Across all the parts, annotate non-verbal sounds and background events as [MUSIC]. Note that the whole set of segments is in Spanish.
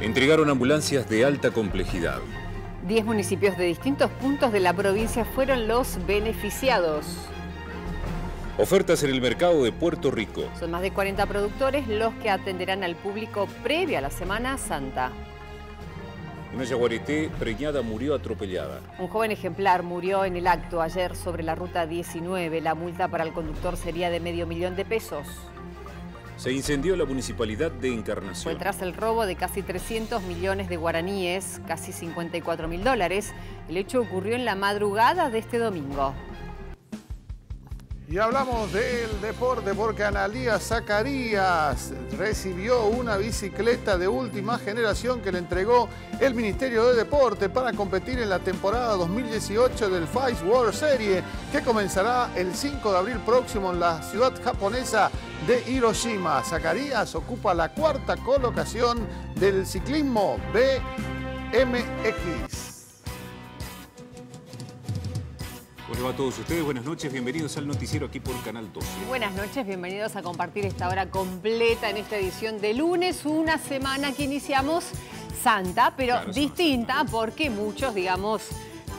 Entregaron ambulancias de alta complejidad. Diez municipios de distintos puntos de la provincia fueron los beneficiados. Ofertas en el mercado de Puerto Rico. Son más de 40 productores los que atenderán al público previo a la Semana Santa. Una yaguareté preñada murió atropellada. Un joven ejemplar murió en el acto ayer sobre la ruta 19. La multa para el conductor sería de medio millón de pesos. Se incendió la municipalidad de Encarnación. Fue tras el robo de casi 300 millones de guaraníes, casi 54 mil dólares. El hecho ocurrió en la madrugada de este domingo. Y hablamos del deporte porque Analía Zacarías recibió una bicicleta de última generación que le entregó el Ministerio de Deporte para competir en la temporada 2018 del Five World Series que comenzará el 5 de abril próximo en la ciudad japonesa de Hiroshima. Zacarías ocupa la cuarta colocación del ciclismo BMX. ¿Cómo va a todos ustedes? Buenas noches, bienvenidos al noticiero aquí por Canal 12. Buenas noches, bienvenidos a compartir esta hora completa en esta edición de lunes, una semana que iniciamos santa, pero distinta porque muchos, digamos,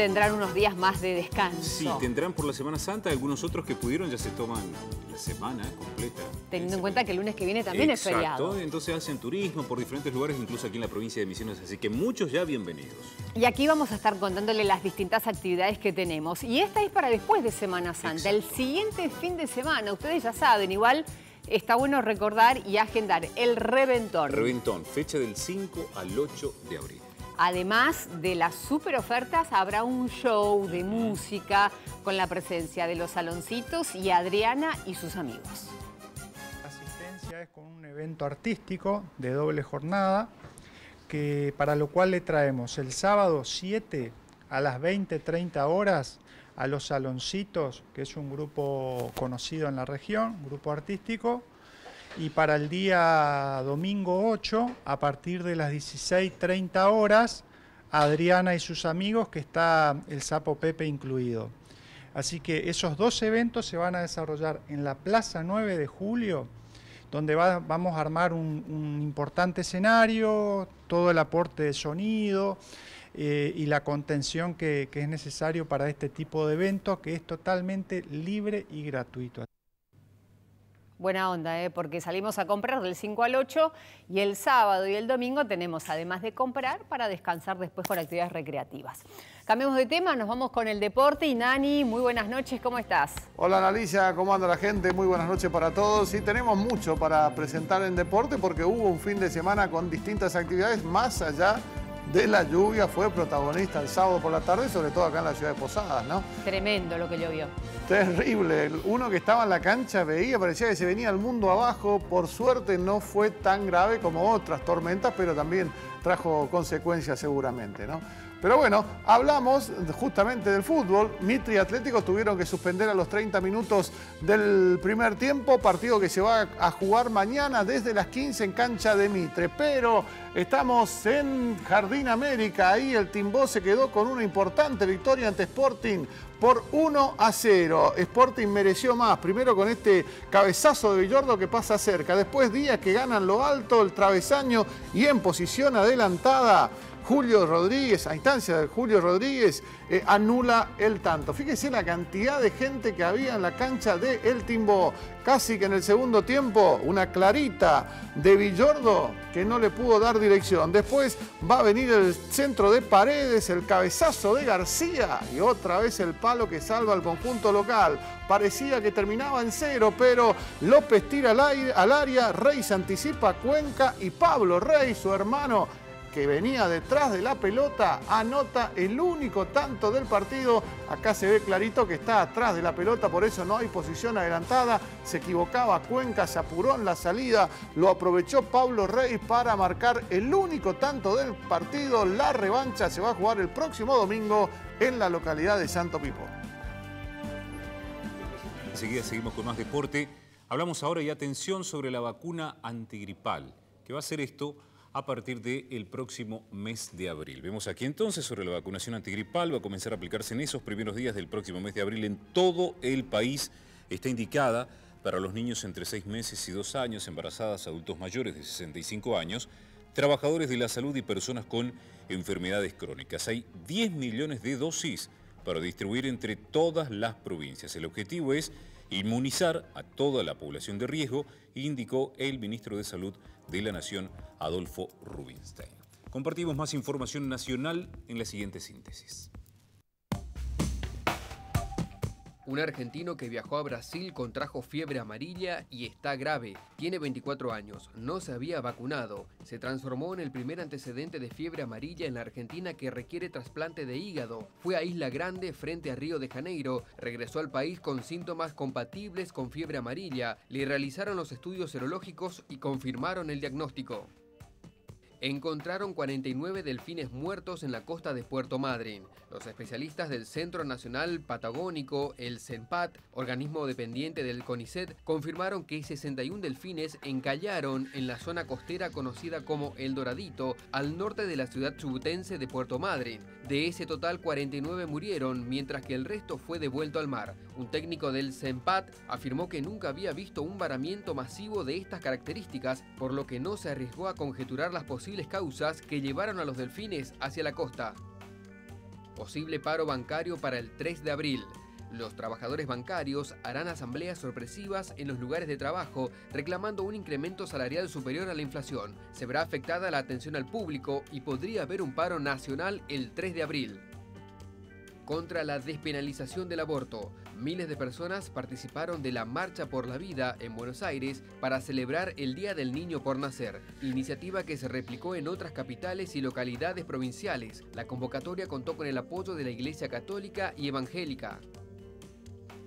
tendrán unos días más de descanso. Sí, tendrán por la Semana Santa, algunos otros que pudieron ya se toman la semana completa. Teniendo en cuenta que el lunes que viene también Exacto, es feriado. entonces hacen turismo por diferentes lugares, incluso aquí en la provincia de Misiones, así que muchos ya bienvenidos. Y aquí vamos a estar contándole las distintas actividades que tenemos. Y esta es para después de Semana Santa, el siguiente fin de semana. Ustedes ya saben, igual está bueno recordar y agendar el Reventón. Reventón, fecha del 5 al 8 de abril. Además de las super ofertas, habrá un show de música con la presencia de los saloncitos y Adriana y sus amigos. La asistencia es con un evento artístico de doble jornada, que, para lo cual le traemos el sábado 7 a las 20-30 horas a los saloncitos, que es un grupo conocido en la región, grupo artístico, y para el día domingo 8, a partir de las 16.30 horas, Adriana y sus amigos, que está el Sapo Pepe incluido. Así que esos dos eventos se van a desarrollar en la Plaza 9 de Julio, donde va- vamos a armar un, un importante escenario, todo el aporte de sonido eh, y la contención que, que es necesario para este tipo de eventos, que es totalmente libre y gratuito. Buena onda, ¿eh? porque salimos a comprar del 5 al 8 y el sábado y el domingo tenemos, además de comprar, para descansar después con actividades recreativas. Cambiamos de tema, nos vamos con el deporte y Nani, muy buenas noches, ¿cómo estás? Hola Analicia, ¿cómo anda la gente? Muy buenas noches para todos. Y tenemos mucho para presentar en deporte porque hubo un fin de semana con distintas actividades más allá de la lluvia. Fue protagonista el sábado por la tarde, sobre todo acá en la ciudad de Posadas, ¿no? Tremendo lo que llovió. Terrible. Uno que estaba en la cancha veía, parecía que se venía el mundo abajo. Por suerte no fue tan grave como otras tormentas, pero también trajo consecuencias seguramente, ¿no? Pero bueno, hablamos justamente del fútbol. Mitri y Atlético tuvieron que suspender a los 30 minutos del primer tiempo, partido que se va a jugar mañana desde las 15 en cancha de Mitre. Pero estamos en Jardín América, ahí el Timbó se quedó con una importante victoria ante Sporting por 1 a 0. Sporting mereció más, primero con este cabezazo de Villordo que pasa cerca, después Díaz que ganan lo alto, el travesaño y en posición adelantada. Julio Rodríguez, a instancia de Julio Rodríguez, eh, anula el tanto. Fíjese la cantidad de gente que había en la cancha de El Timbó. Casi que en el segundo tiempo, una clarita de Villordo que no le pudo dar dirección. Después va a venir el centro de Paredes, el cabezazo de García y otra vez el palo que salva al conjunto local. Parecía que terminaba en cero, pero López tira al, aire- al área, Reyes anticipa Cuenca y Pablo Rey, su hermano, que venía detrás de la pelota, anota el único tanto del partido. Acá se ve clarito que está atrás de la pelota, por eso no hay posición adelantada. Se equivocaba Cuenca, se apuró en la salida, lo aprovechó Pablo Reyes para marcar el único tanto del partido. La revancha se va a jugar el próximo domingo en la localidad de Santo Pipo. Enseguida seguimos con más deporte. Hablamos ahora y atención sobre la vacuna antigripal, que va a ser esto a partir del próximo mes de abril. Vemos aquí entonces sobre la vacunación antigripal, va a comenzar a aplicarse en esos primeros días del próximo mes de abril en todo el país. Está indicada para los niños entre 6 meses y 2 años, embarazadas, adultos mayores de 65 años, trabajadores de la salud y personas con enfermedades crónicas. Hay 10 millones de dosis para distribuir entre todas las provincias. El objetivo es inmunizar a toda la población de riesgo, indicó el ministro de Salud de la Nación, Adolfo Rubinstein. Compartimos más información nacional en la siguiente síntesis. Un argentino que viajó a Brasil contrajo fiebre amarilla y está grave. Tiene 24 años, no se había vacunado. Se transformó en el primer antecedente de fiebre amarilla en la Argentina que requiere trasplante de hígado. Fue a Isla Grande frente a Río de Janeiro. Regresó al país con síntomas compatibles con fiebre amarilla. Le realizaron los estudios serológicos y confirmaron el diagnóstico encontraron 49 delfines muertos en la costa de Puerto Madryn. Los especialistas del Centro Nacional Patagónico, el CENPAT, organismo dependiente del CONICET, confirmaron que 61 delfines encallaron en la zona costera conocida como El Doradito, al norte de la ciudad chubutense de Puerto Madryn. De ese total, 49 murieron, mientras que el resto fue devuelto al mar. Un técnico del CENPAT afirmó que nunca había visto un varamiento masivo de estas características, por lo que no se arriesgó a conjeturar las posibilidades causas que llevaron a los delfines hacia la costa. Posible paro bancario para el 3 de abril. Los trabajadores bancarios harán asambleas sorpresivas en los lugares de trabajo reclamando un incremento salarial superior a la inflación. Se verá afectada la atención al público y podría haber un paro nacional el 3 de abril contra la despenalización del aborto. Miles de personas participaron de la Marcha por la Vida en Buenos Aires para celebrar el Día del Niño por Nacer, iniciativa que se replicó en otras capitales y localidades provinciales. La convocatoria contó con el apoyo de la Iglesia Católica y Evangélica.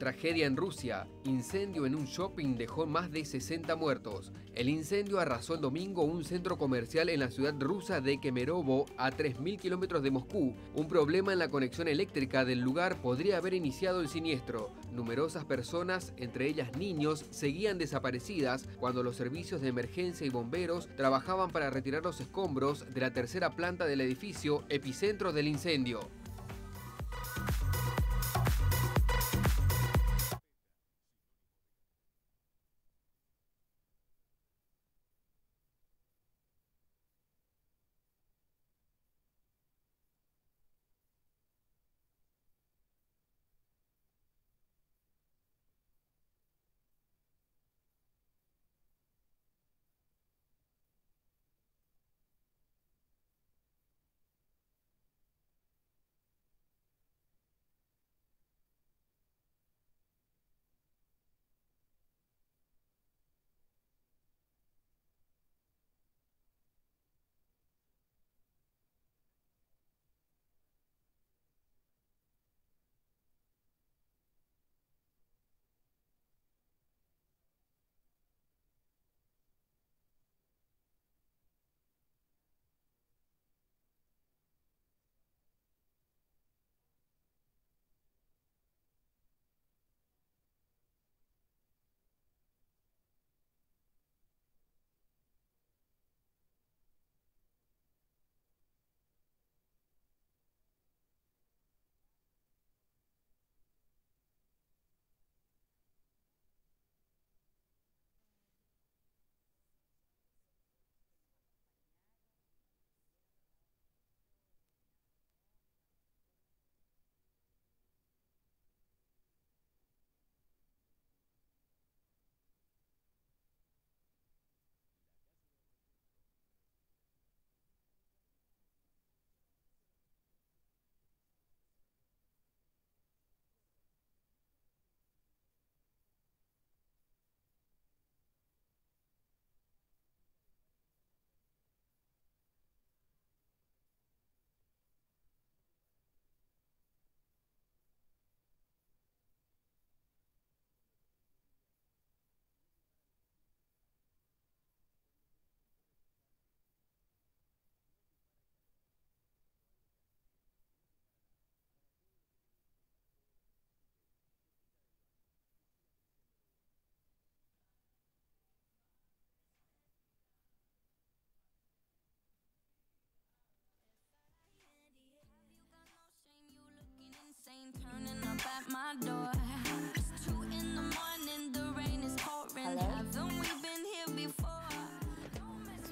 Tragedia en Rusia. Incendio en un shopping dejó más de 60 muertos. El incendio arrasó el domingo un centro comercial en la ciudad rusa de Kemerovo, a 3.000 kilómetros de Moscú. Un problema en la conexión eléctrica del lugar podría haber iniciado el siniestro. Numerosas personas, entre ellas niños, seguían desaparecidas cuando los servicios de emergencia y bomberos trabajaban para retirar los escombros de la tercera planta del edificio epicentro del incendio.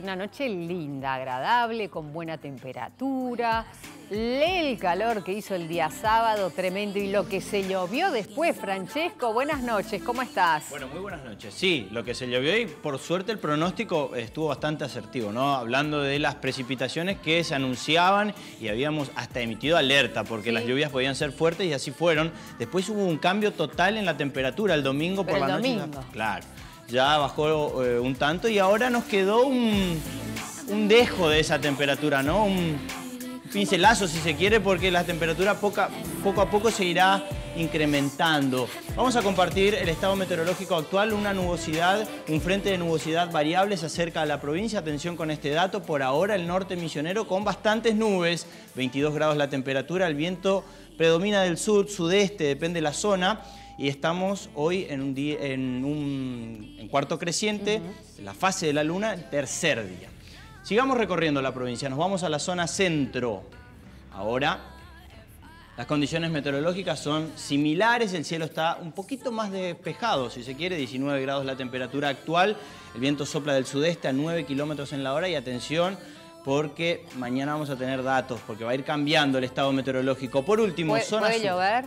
Una noche linda, agradable, con buena temperatura. El calor que hizo el día sábado, tremendo. Y lo que se llovió después, Francesco, buenas noches, ¿cómo estás? Bueno, muy buenas noches. Sí, lo que se llovió y por suerte el pronóstico estuvo bastante asertivo, ¿no? Hablando de las precipitaciones que se anunciaban y habíamos hasta emitido alerta porque las lluvias podían ser fuertes y así fueron. Después hubo un cambio total en la temperatura el domingo por la noche. Domingo. Claro, ya bajó eh, un tanto y ahora nos quedó un, un dejo de esa temperatura, ¿no? Un, pincelazo si se quiere porque la temperatura poco a poco se irá incrementando. Vamos a compartir el estado meteorológico actual, una nubosidad, un frente de nubosidad variable se acerca a la provincia. Atención con este dato, por ahora el norte misionero con bastantes nubes, 22 grados la temperatura, el viento predomina del sur, sudeste, depende de la zona. Y estamos hoy en un, en un cuarto creciente, la fase de la luna, tercer día. Sigamos recorriendo la provincia, nos vamos a la zona centro. Ahora, las condiciones meteorológicas son similares, el cielo está un poquito más despejado, si se quiere, 19 grados la temperatura actual, el viento sopla del sudeste a 9 kilómetros en la hora y atención, porque mañana vamos a tener datos, porque va a ir cambiando el estado meteorológico. Por último, ¿Puede, zona ¿puede llover?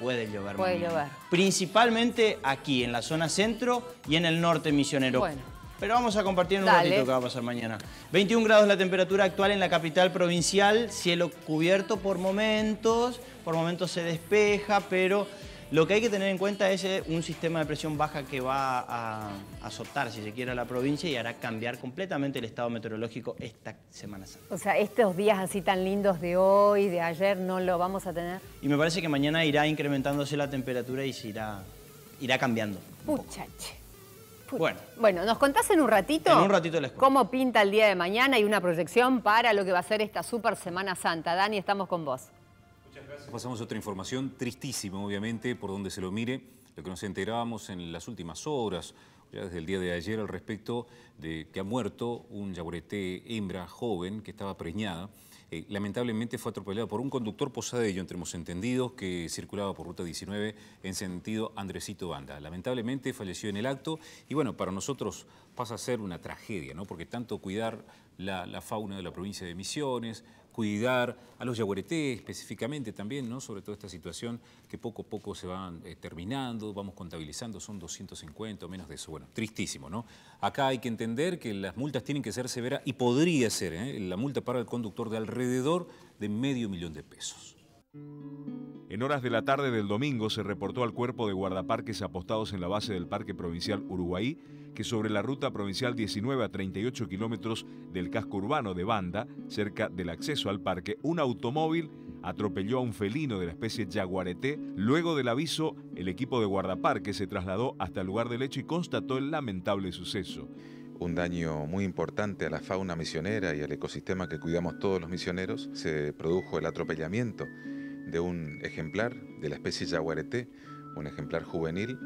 Puede llover. Puede mañana. llover. Principalmente aquí, en la zona centro y en el norte misionero. Bueno. Pero vamos a compartir en un Dale. ratito qué va a pasar mañana. 21 grados la temperatura actual en la capital provincial, cielo cubierto por momentos, por momentos se despeja, pero lo que hay que tener en cuenta es eh, un sistema de presión baja que va a azotar, si se quiere, a la provincia y hará cambiar completamente el estado meteorológico esta Semana Santa. O sea, estos días así tan lindos de hoy, de ayer, ¿no lo vamos a tener? Y me parece que mañana irá incrementándose la temperatura y se irá, irá cambiando. Puchache. Bueno, Bueno, ¿nos contás en un ratito? En un ratito les cuento. ¿Cómo pinta el día de mañana y una proyección para lo que va a ser esta super Semana Santa? Dani, estamos con vos. Pasamos a otra información tristísima, obviamente, por donde se lo mire, lo que nos enterábamos en las últimas horas, ya desde el día de ayer, al respecto de que ha muerto un yaguareté hembra joven que estaba preñada. Eh, lamentablemente fue atropellado por un conductor posadello, entre hemos entendidos, que circulaba por Ruta 19 en sentido Andresito Banda. Lamentablemente falleció en el acto y bueno, para nosotros pasa a ser una tragedia, ¿no? Porque tanto cuidar la fauna de la provincia de Misiones, cuidar a los yaguaretés específicamente también, ¿no? sobre toda esta situación que poco a poco se van eh, terminando, vamos contabilizando, son 250 o menos de eso. Bueno, tristísimo, ¿no? Acá hay que entender que las multas tienen que ser severas y podría ser ¿eh? la multa para el conductor de alrededor de medio millón de pesos. En horas de la tarde del domingo se reportó al cuerpo de guardaparques apostados en la base del Parque Provincial Uruguay que sobre la ruta provincial 19 a 38 kilómetros del casco urbano de Banda, cerca del acceso al parque, un automóvil atropelló a un felino de la especie jaguareté. Luego del aviso, el equipo de guardaparques se trasladó hasta el lugar del hecho y constató el lamentable suceso. un daño muy importante a la fauna misionera y al ecosistema que cuidamos todos los misioneros, se produjo el atropellamiento de un ejemplar de la especie jaguareté, un ejemplar juvenil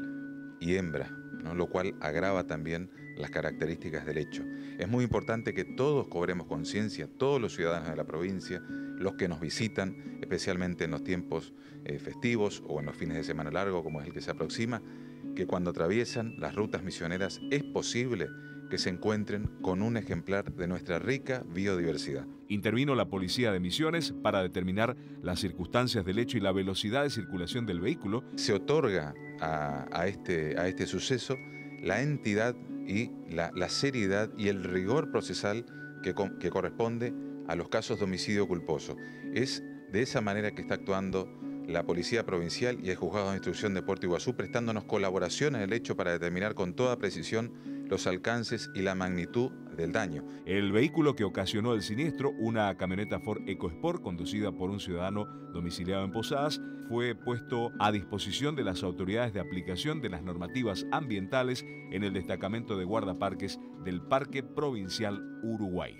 y hembra, lo cual agrava también las características del hecho. Es muy importante que todos cobremos conciencia, todos los ciudadanos de la provincia, los que nos visitan, especialmente en los tiempos eh, festivos o en los fines de semana largo, como es el que se aproxima, que cuando atraviesan las rutas misioneras es posible que se encuentren con un ejemplar de nuestra rica biodiversidad. Intervino la policía de Misiones para determinar las circunstancias del hecho y la velocidad de circulación del vehículo. Se otorga a, a este, a este suceso la entidad y la, la seriedad y el rigor procesal que corresponde a los casos de homicidio culposo. Es de esa manera que está actuando la Policía Provincial y el Juzgado de Instrucción de Puerto Iguazú, prestándonos colaboración en el hecho para determinar con toda precisión los alcances y la magnitud del daño. El vehículo que ocasionó el siniestro, una camioneta Ford EcoSport conducida por un ciudadano domiciliado en Posadas, fue puesto a disposición de las autoridades de aplicación de las normativas ambientales en el destacamento de guardaparques del Parque Provincial Uruguay.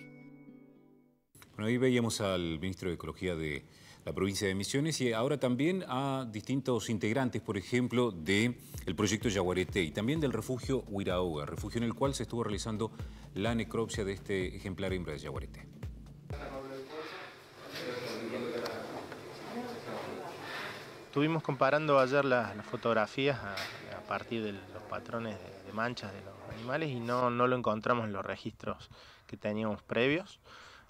Bueno, ahí veíamos al ministro de Ecología de la provincia de Misiones y ahora también a distintos integrantes, por ejemplo, del proyecto Yaguareté y también del refugio Huiraoga, refugio en el cual se estuvo realizando la necropsia de este ejemplar hembra de Yaguareté. Estuvimos comparando ayer las, las fotografías a, a partir de los patrones de, de manchas de los animales y no, no lo encontramos en los registros que teníamos previos.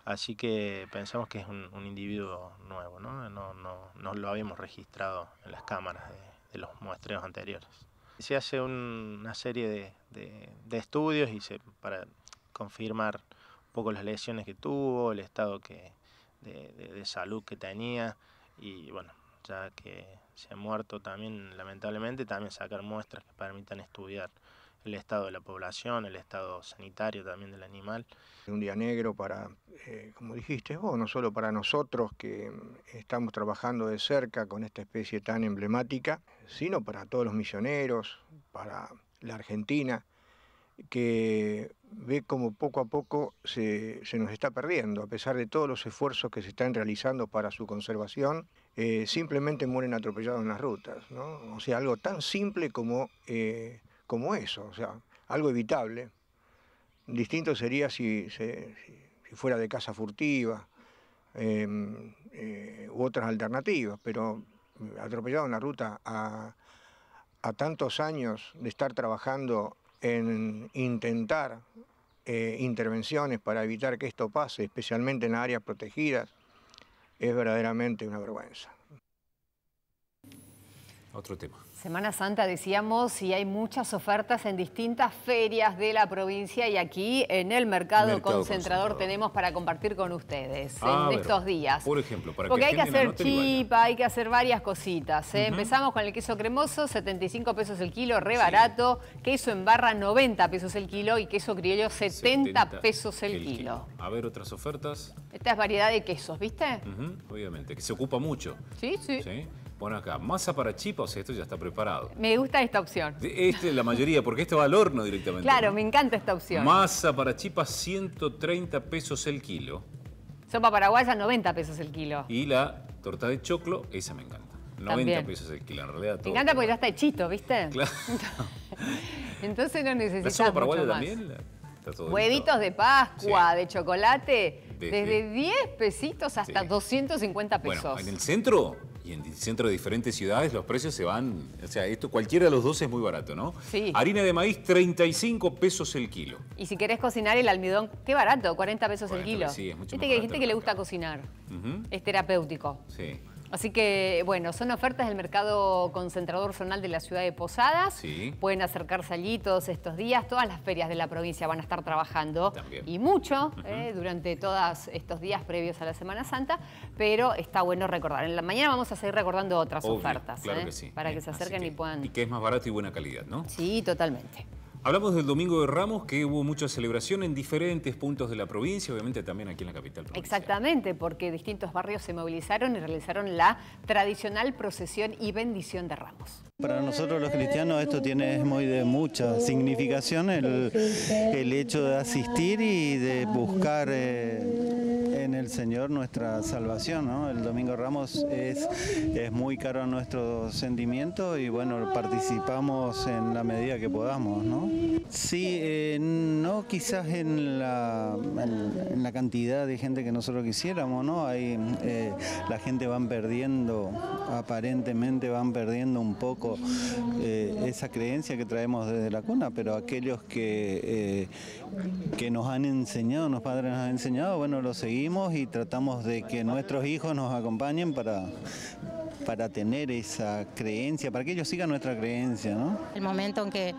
Así que pensamos que es un, individuo nuevo, ¿no? No, ¿no? lo habíamos registrado en las cámaras de, los muestreos anteriores. Se hace una serie de, de, estudios y se, para confirmar un poco las lesiones que tuvo, el estado que, de, salud que tenía y bueno, ya que se ha muerto también lamentablemente, también sacar muestras que permitan estudiar el estado de la población, el estado sanitario también del animal. Un día negro para, eh, como dijiste vos, no solo para nosotros que estamos trabajando de cerca con esta especie tan emblemática, sino para todos los misioneros, para la Argentina, que ve como poco a poco se, nos está perdiendo, a pesar de todos los esfuerzos que se están realizando para su conservación, eh, simplemente mueren atropellados en las rutas. ¿no? O sea, algo tan simple como, eh, como eso, o sea, algo evitable. Distinto sería si, fuera de casa furtiva em, eh, u otras alternativas, pero atropellado en la ruta a, a tantos años de estar trabajando en intentar eh, intervenciones para evitar que esto pase, especialmente en áreas protegidas, es verdaderamente una vergüenza. Otro tema. Semana Santa decíamos y hay muchas ofertas en distintas ferias de la provincia y aquí en el mercado, concentrador, tenemos para compartir con ustedes en estos días. Por ejemplo, para Porque hay que hacer chipa, hay que hacer varias cositas. ¿eh? Empezamos con el queso cremoso, 75 pesos el kilo, re barato. Queso en barra, 90 pesos el kilo y queso criollo, 70, pesos el, kilo. A ver, otras ofertas. Esta es variedad de quesos, ¿viste? obviamente, que se ocupa mucho. Sí, sí. ¿Sí? Bueno, acá, masa para chipas, esto ya está preparado. Me gusta esta opción. Este es la mayoría, porque esto va al horno directamente. Claro, me encanta esta opción. Masa para chipas, 130 pesos el kilo. Sopa paraguaya, 90 pesos el kilo. Y la torta de choclo, esa me encanta. 90 pesos el kilo, en realidad. me encanta porque ya está hechito, ¿viste? Claro. [LAUGHS] Entonces no necesitas ¿La sopa paraguaya también? Huevitos de Pascua, de chocolate, desde, 10 pesitos hasta 250 pesos. Bueno, en el centro y en el centro de diferentes ciudades los precios se van, o sea, esto cualquiera de los dos es muy barato, ¿no? Sí. Harina de maíz, 35 pesos el kilo. Y si querés cocinar el almidón, qué barato, 40 pesos el kilo. Sí, es mucho Viste que hay gente que le gusta cocinar, es terapéutico. Sí. Así que, bueno, son ofertas del mercado concentrador zonal de la ciudad de Posadas. Sí. Pueden acercarse allí todos estos días. Todas las ferias de la provincia van a estar trabajando. Y mucho eh, durante todos estos días previos a la Semana Santa. Pero está bueno recordar. En la mañana vamos a seguir recordando otras ofertas. Claro eh, que sí. Para que se acerquen y puedan... Y que es más barato y buena calidad, ¿no? Sí, totalmente. Hablamos del Domingo de Ramos, que hubo mucha celebración en diferentes puntos de la provincia, obviamente también aquí en la capital Exactamente, porque distintos barrios se movilizaron y realizaron la tradicional procesión y bendición de Ramos. Para nosotros los cristianos esto tiene muy de mucha significación, el, hecho de asistir y de buscar... Eh, en el Señor nuestra salvación. ¿no? El Domingo Ramos es, es muy caro a nuestro sentimiento y bueno, participamos en la medida que podamos. ¿no? Sí, eh, no quizás en la, en, la cantidad de gente que nosotros quisiéramos, ¿no? Hay, eh, la gente van perdiendo, aparentemente van perdiendo un poco eh, esa creencia que traemos desde la cuna, pero aquellos que, que nos han enseñado, los padres nos han enseñado, bueno, lo seguimos y tratamos de que nuestros hijos nos acompañen para, para tener esa creencia, para que ellos sigan nuestra creencia. ¿no? El momento en que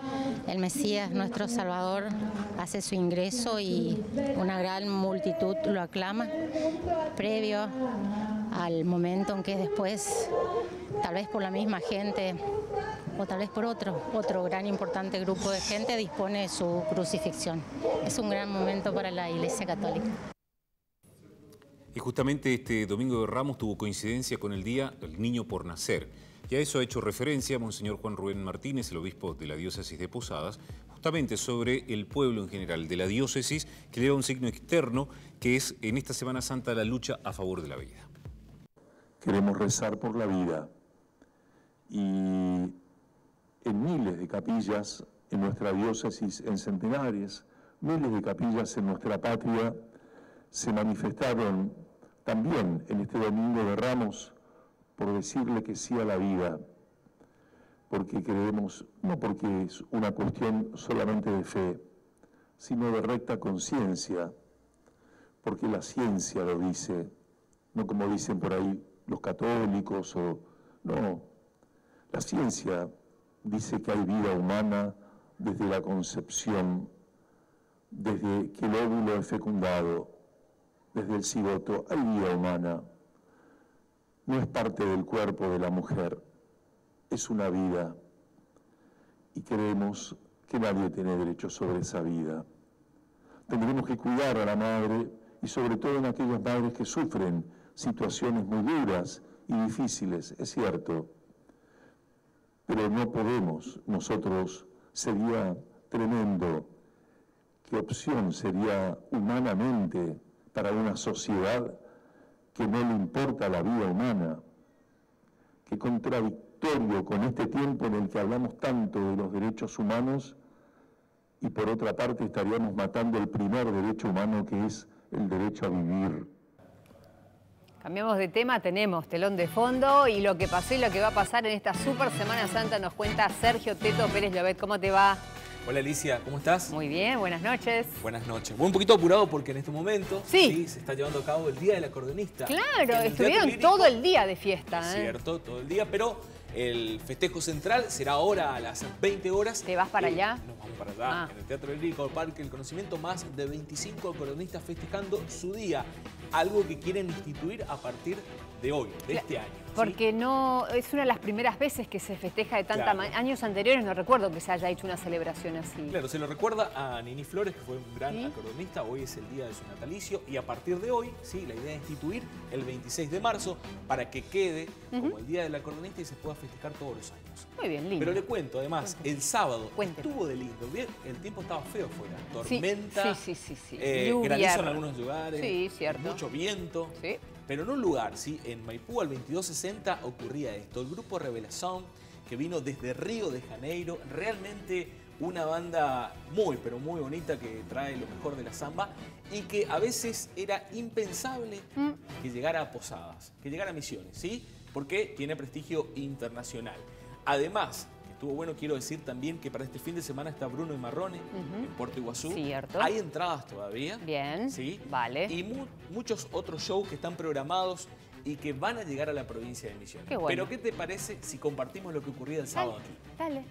el Mesías, nuestro Salvador, hace su ingreso y una gran multitud lo aclama, previo al momento en que después, tal vez por la misma gente o tal vez por otro, otro gran importante grupo de gente dispone su crucifixión. Es un gran momento para la Iglesia Católica. Y justamente este Domingo de Ramos tuvo coincidencia con el Día del Niño por Nacer. Y a eso ha hecho referencia Monseñor Juan Rubén Martínez, el obispo de la diócesis de Posadas, justamente sobre el pueblo en general de la diócesis, que lleva un signo externo, que es en esta Semana Santa la lucha a favor de la vida. Queremos rezar por la vida y en miles de capillas en nuestra diócesis, en centenares, miles de capillas en nuestra patria, se manifestaron también en este domingo de Ramos por decirle que sí a la vida. porque creemos, no porque es una cuestión solamente de fe, sino de recta conciencia, porque la ciencia lo dice, no como dicen por ahí los católicos o no. La ciencia dice que hay vida humana desde la concepción, desde que el óvulo es fecundado, desde el cigoto, hay vida humana. No es parte del cuerpo de la mujer, es una vida. Y creemos que nadie tiene derecho sobre esa vida. Tendremos que cuidar a la madre y sobre todo en aquellas madres que sufren situaciones muy duras y difíciles, es cierto, pero no podemos, nosotros sería tremendo, qué opción sería humanamente para una sociedad que no le importa la vida humana, qué contradictorio con este tiempo en el que hablamos tanto de los derechos humanos y por otra parte estaríamos matando el primer derecho humano que es el derecho a vivir. Cambiamos de tema, tenemos telón de fondo y lo que pasó y lo que va a pasar en esta Super Semana Santa nos cuenta Sergio Teto Pérez Llobet. ¿Cómo te va? Hola Alicia, ¿cómo estás? Muy bien, buenas noches. Buenas noches. Voy un poquito apurado porque en este momento sí. se está llevando a cabo el Día del Acordeonista. Claro, estuvieron todo el día de fiesta. Es ¿eh? cierto, todo el día, pero el festejo central será ahora a las 20 horas. ¿Te vas para allá? Nos vamos para allá, Ah. en el Teatro Lírico Parque El Conocimiento, más de 25 acordeonistas festejando su día. Algo que quieren instituir a partir de hoy, de este año. Porque no es una de las primeras veces que se festeja de tanta Claro. años anteriores no recuerdo que se haya hecho una celebración así. Claro, se lo recuerda a Nini Flores, que fue un gran Sí. acordeonista. Hoy es el día de su natalicio y a partir de hoy, sí, la idea es instituir el 26 de marzo para que quede como el día del acordeonista y se pueda festejar todos los años. Muy bien, lindo. Pero le cuento, además, el sábado estuvo de lindo. Bien, El tiempo estaba feo fuera. Tormenta, sí, sí, sí, sí. eh, granizo en algunos lugares, Sí, cierto. mucho viento. Sí. Pero en un lugar, ¿sí? en Maipú al 2260 ocurría esto. El grupo Revelación, que vino desde Río de Janeiro, realmente una banda muy, pero muy bonita que trae lo mejor de la samba y que a veces era impensable Mm. que llegara a Posadas, que llegara a Misiones, ¿sí? Porque tiene prestigio internacional. Además, estuvo bueno, quiero decir también que para este fin de semana está Bruno y Marrone en Puerto Iguazú. Cierto. Hay entradas todavía. Bien. ¿sí? Vale. Y mu- muchos otros shows que están programados y que van a llegar a la provincia de Misiones. Qué bueno. Pero ¿qué te parece si compartimos lo que ocurría el sábado aquí? Dale.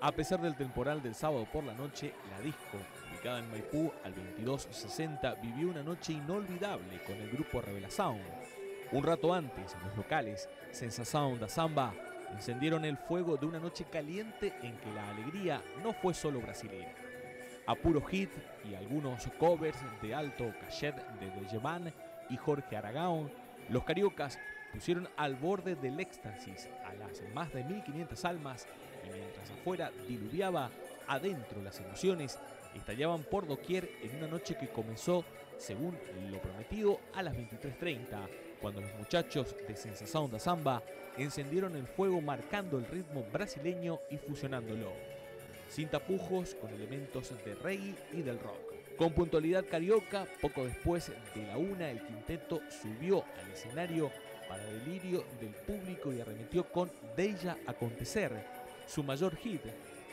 A pesar del temporal del sábado por la noche, la disco, ubicada en Maipú al 2260, vivió una noche inolvidable con el grupo Revela Sound. Un rato antes, los locales, Sensa Sound da Samba, encendieron el fuego de una noche caliente en que la alegría no fue solo brasileña. A puro hit y algunos covers de alto cachet de Dejevan y Jorge Aragón, los cariocas pusieron al borde del éxtasis a las más de 1500 almas y mientras afuera diluviaba, adentro las emociones estallaban por doquier en una noche que comenzó, según lo prometido, a las 23.30, cuando los muchachos de Sensación da Samba encendieron el fuego marcando el ritmo brasileño y fusionándolo, sin tapujos con elementos de reggae y del rock. Con puntualidad carioca, poco después de la una, el quinteto subió al escenario para delirio del público y arremetió con Deja Acontecer, su mayor hit,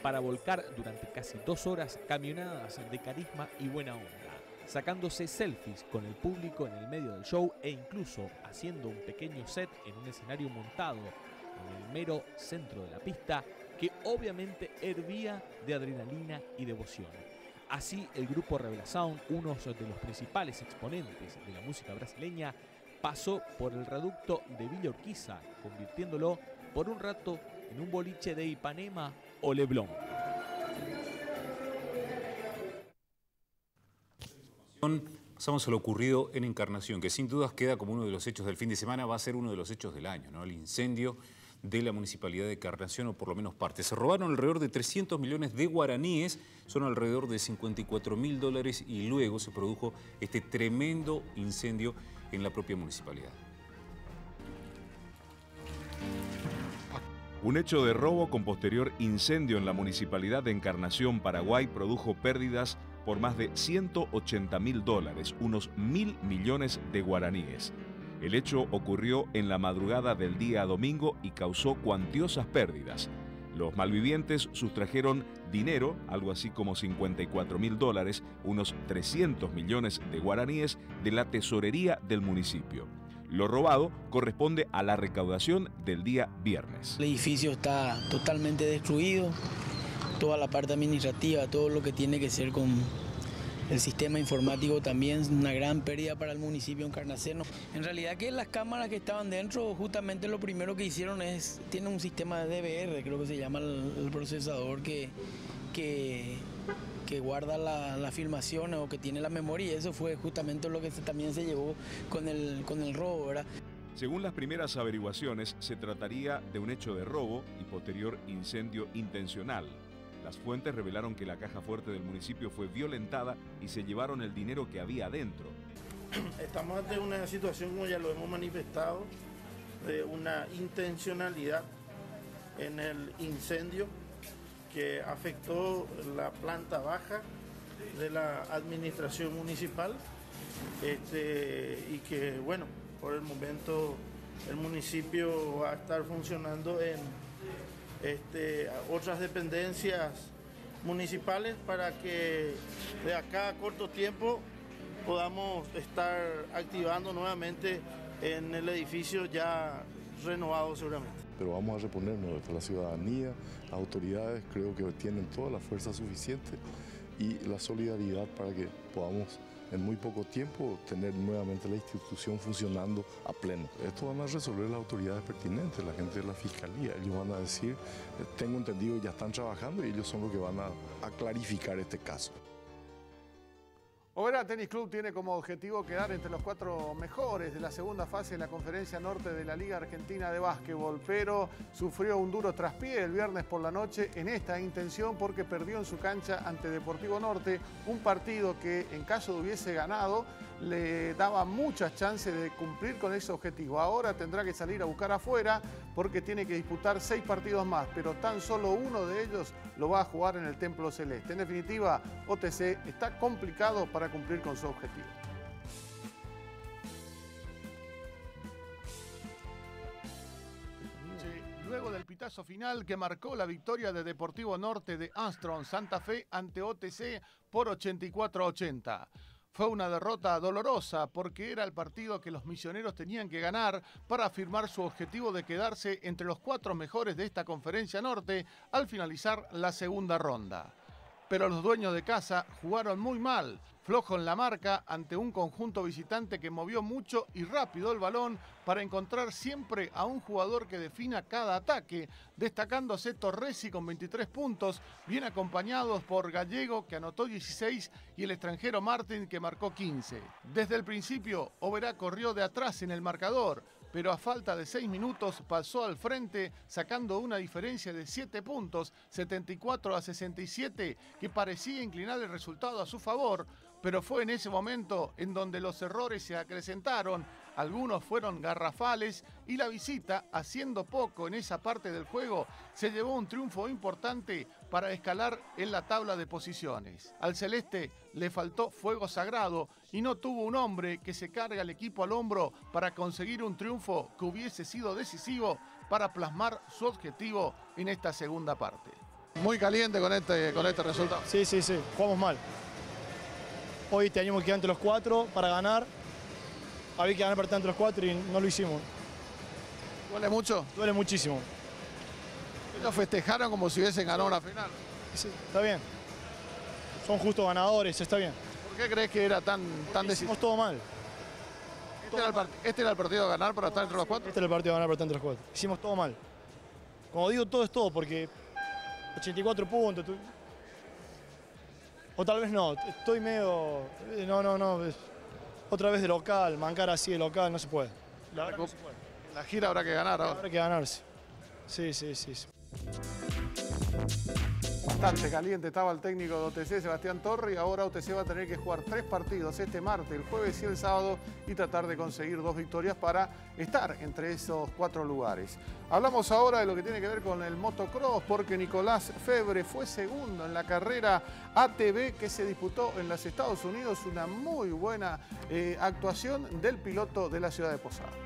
para volcar durante casi dos horas camionadas de carisma y buena onda, sacándose selfies con el público en el medio del show e incluso haciendo un pequeño set en un escenario montado en el mero centro de la pista que obviamente hervía de adrenalina y devoción. Así, el grupo Revela Sound, uno de los principales exponentes de la música brasileña, pasó por el reducto de Villa Urquiza, convirtiéndolo por un rato en un boliche de Ipanema o Leblon. Pasamos a lo ocurrido en Encarnación, que sin dudas queda como uno de los hechos del fin de semana, va a ser uno de los hechos del año, ¿no? El incendio de la municipalidad de Encarnación, o por lo menos parte. Se robaron alrededor de 300 millones de guaraníes, son alrededor de 54 mil dólares, y luego se produjo este tremendo incendio en la propia municipalidad. Un hecho de robo con posterior incendio en la municipalidad de Encarnación, Paraguay, produjo pérdidas por más de 180 mil dólares, unos mil millones de guaraníes. El hecho ocurrió en la madrugada del día domingo y causó cuantiosas pérdidas. Los malvivientes sustrajeron dinero, algo así como 54 mil dólares, unos 300 millones de guaraníes, de la tesorería del municipio. Lo robado corresponde a la recaudación del día viernes. El edificio está totalmente destruido, toda la parte administrativa, todo lo que tiene que ser con el sistema informático también es una gran pérdida para el municipio encarnaceno. En realidad que las cámaras que estaban dentro, justamente lo primero que hicieron es, tiene un sistema de DVR, creo que se llama el, procesador que, que, que guarda las la filmaciones o que tiene la memoria y eso fue justamente lo que también se llevó con el, con el robo, ¿verdad? Según las primeras averiguaciones, se trataría de un hecho de robo y posterior incendio intencional. Las fuentes revelaron que la caja fuerte del municipio fue violentada y se llevaron el dinero que había adentro. [CLEARS THROAT] Estamos ante una situación, como ya lo hemos manifestado, de una intencionalidad en el incendio que afectó la planta baja de la administración municipal este, y que, bueno, por el momento el municipio va a estar funcionando en este, otras dependencias municipales para que de acá a corto tiempo podamos estar activando nuevamente en el edificio ya renovado seguramente. Pero vamos a reponernos, la ciudadanía, las autoridades creo que tienen toda la fuerza suficiente y la solidaridad para que podamos en muy poco tiempo tener nuevamente la institución funcionando a pleno. Esto van a resolver las autoridades pertinentes, la gente de la fiscalía. Ellos van a decir, eh, tengo entendido, ya están trabajando y ellos son los que van a, a clarificar este caso. Oberá Tenis Club tiene como objetivo quedar entre los cuatro mejores de la segunda fase en la Conferencia Norte de la Liga Argentina de Básquetbol, pero sufrió un duro traspié el viernes por la noche en esta intención porque perdió en su cancha ante Deportivo Norte un partido que en caso de hubiese ganado le daba muchas chances de cumplir con ese objetivo. Ahora tendrá que salir a buscar afuera porque tiene que disputar seis partidos más, pero tan solo uno de ellos lo va a jugar en el Templo Celeste. En definitiva, OTC está complicado para cumplir con su objetivo. luego del pitazo final que marcó la victoria de Deportivo Norte de Armstrong Santa Fe ante OTC por 84 a 80. Fue una derrota dolorosa porque era el partido que los misioneros tenían que ganar para afirmar su objetivo de quedarse entre los cuatro mejores de esta conferencia norte al finalizar la segunda ronda. Pero los dueños de casa jugaron muy mal, flojo en la marca ante un conjunto visitante que movió mucho y rápido el balón para encontrar siempre a un jugador que defina cada ataque, destacándose Torresi con 23 puntos, bien acompañados por Gallego que anotó 16 y el extranjero Martin que marcó 15. Desde el principio, Oberá corrió de atrás en el marcador, pero a falta de seis minutos pasó al frente sacando una diferencia de 7 puntos, 74 a 67, que parecía inclinar el resultado a su favor, pero fue en ese momento en donde los errores se acrecentaron, algunos fueron garrafales y la visita, haciendo poco en esa parte del juego, se llevó un triunfo importante para escalar en la tabla de posiciones. Al celeste le faltó fuego sagrado y no tuvo un hombre que se cargue al equipo al hombro para conseguir un triunfo que hubiese sido decisivo para plasmar su objetivo en esta segunda parte. Muy caliente con este, con este resultado. Sí, sí, sí, jugamos mal. Hoy teníamos que ir entre los cuatro para ganar. Había que ganar para entre los cuatro y no lo hicimos. ¿Duele mucho? Duele muchísimo. Ellos festejaron como si hubiesen ganado una final. Sí, está bien. Son justos ganadores, está bien. ¿Por qué crees que era tan, tan decisivo? Hicimos todo mal. Este, era el este, era el partido a ganar para estar entre los cuatro? Este era el partido a ganar para estar entre los cuatro. Hicimos todo mal. Como digo, todo es todo, porque 84 puntos. O tal vez no, estoy medio... Eh, no, no, no. Otra vez de local, mancar así de local, no se puede. La, la gira habrá que ganar ahora. Habrá que ganarse. Sí, sí, sí. sí. Bastante caliente estaba el técnico de OTC, Sebastián Torre, y ahora OTC va a tener que jugar tres partidos este martes, el jueves y el sábado y tratar de conseguir dos victorias para estar entre esos cuatro lugares. Hablamos ahora de lo que tiene que ver con el motocross, porque Nicolás Febre fue segundo en la carrera ATV que se disputó en los Estados Unidos, una muy buena eh, actuación del piloto de la ciudad de Posadas.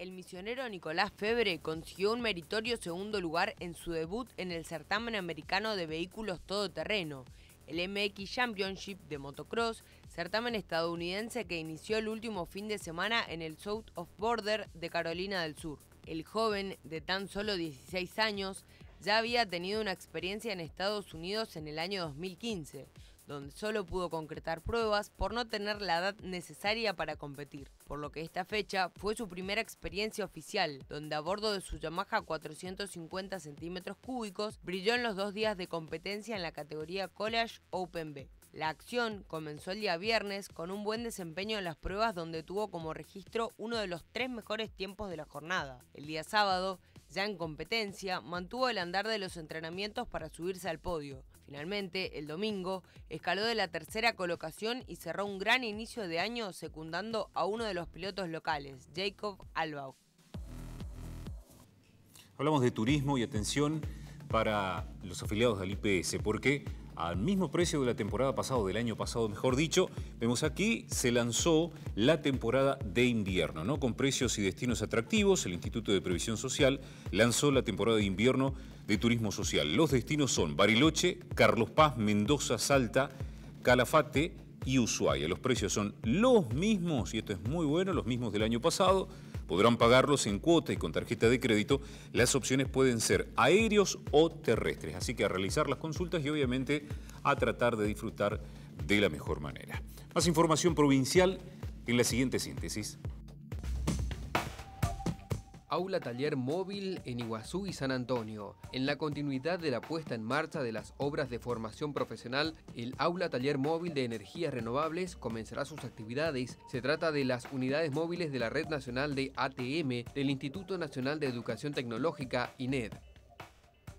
El misionero Nicolás Febre consiguió un meritorio segundo lugar en su debut en el certamen americano de vehículos todoterreno, el MX Championship de motocross, certamen estadounidense que inició el último fin de semana en el South of Border de Carolina del Sur. El joven, de tan solo 16 años, ya había tenido una experiencia en Estados Unidos en el año 2015 donde solo pudo concretar pruebas por no tener la edad necesaria para competir, por lo que esta fecha fue su primera experiencia oficial, donde a bordo de su Yamaha 450 centímetros cúbicos brilló en los dos días de competencia en la categoría College Open B. La acción comenzó el día viernes con un buen desempeño en las pruebas donde tuvo como registro uno de los tres mejores tiempos de la jornada. El día sábado, ya en competencia, mantuvo el andar de los entrenamientos para subirse al podio. Finalmente, el domingo, escaló de la tercera colocación y cerró un gran inicio de año secundando a uno de los pilotos locales, Jacob Albau. Hablamos de turismo y atención para los afiliados del IPS, porque al mismo precio de la temporada pasada, del año pasado, mejor dicho, vemos aquí se lanzó la temporada de invierno, ¿no? Con precios y destinos atractivos, el Instituto de Previsión Social lanzó la temporada de invierno de turismo social. Los destinos son Bariloche, Carlos Paz, Mendoza, Salta, Calafate y Ushuaia. Los precios son los mismos, y esto es muy bueno, los mismos del año pasado. Podrán pagarlos en cuota y con tarjeta de crédito. Las opciones pueden ser aéreos o terrestres. Así que a realizar las consultas y obviamente a tratar de disfrutar de la mejor manera. Más información provincial en la siguiente síntesis. Aula Taller Móvil en Iguazú y San Antonio. En la continuidad de la puesta en marcha de las obras de formación profesional, el Aula Taller Móvil de Energías Renovables comenzará sus actividades. Se trata de las unidades móviles de la Red Nacional de ATM del Instituto Nacional de Educación Tecnológica, INED.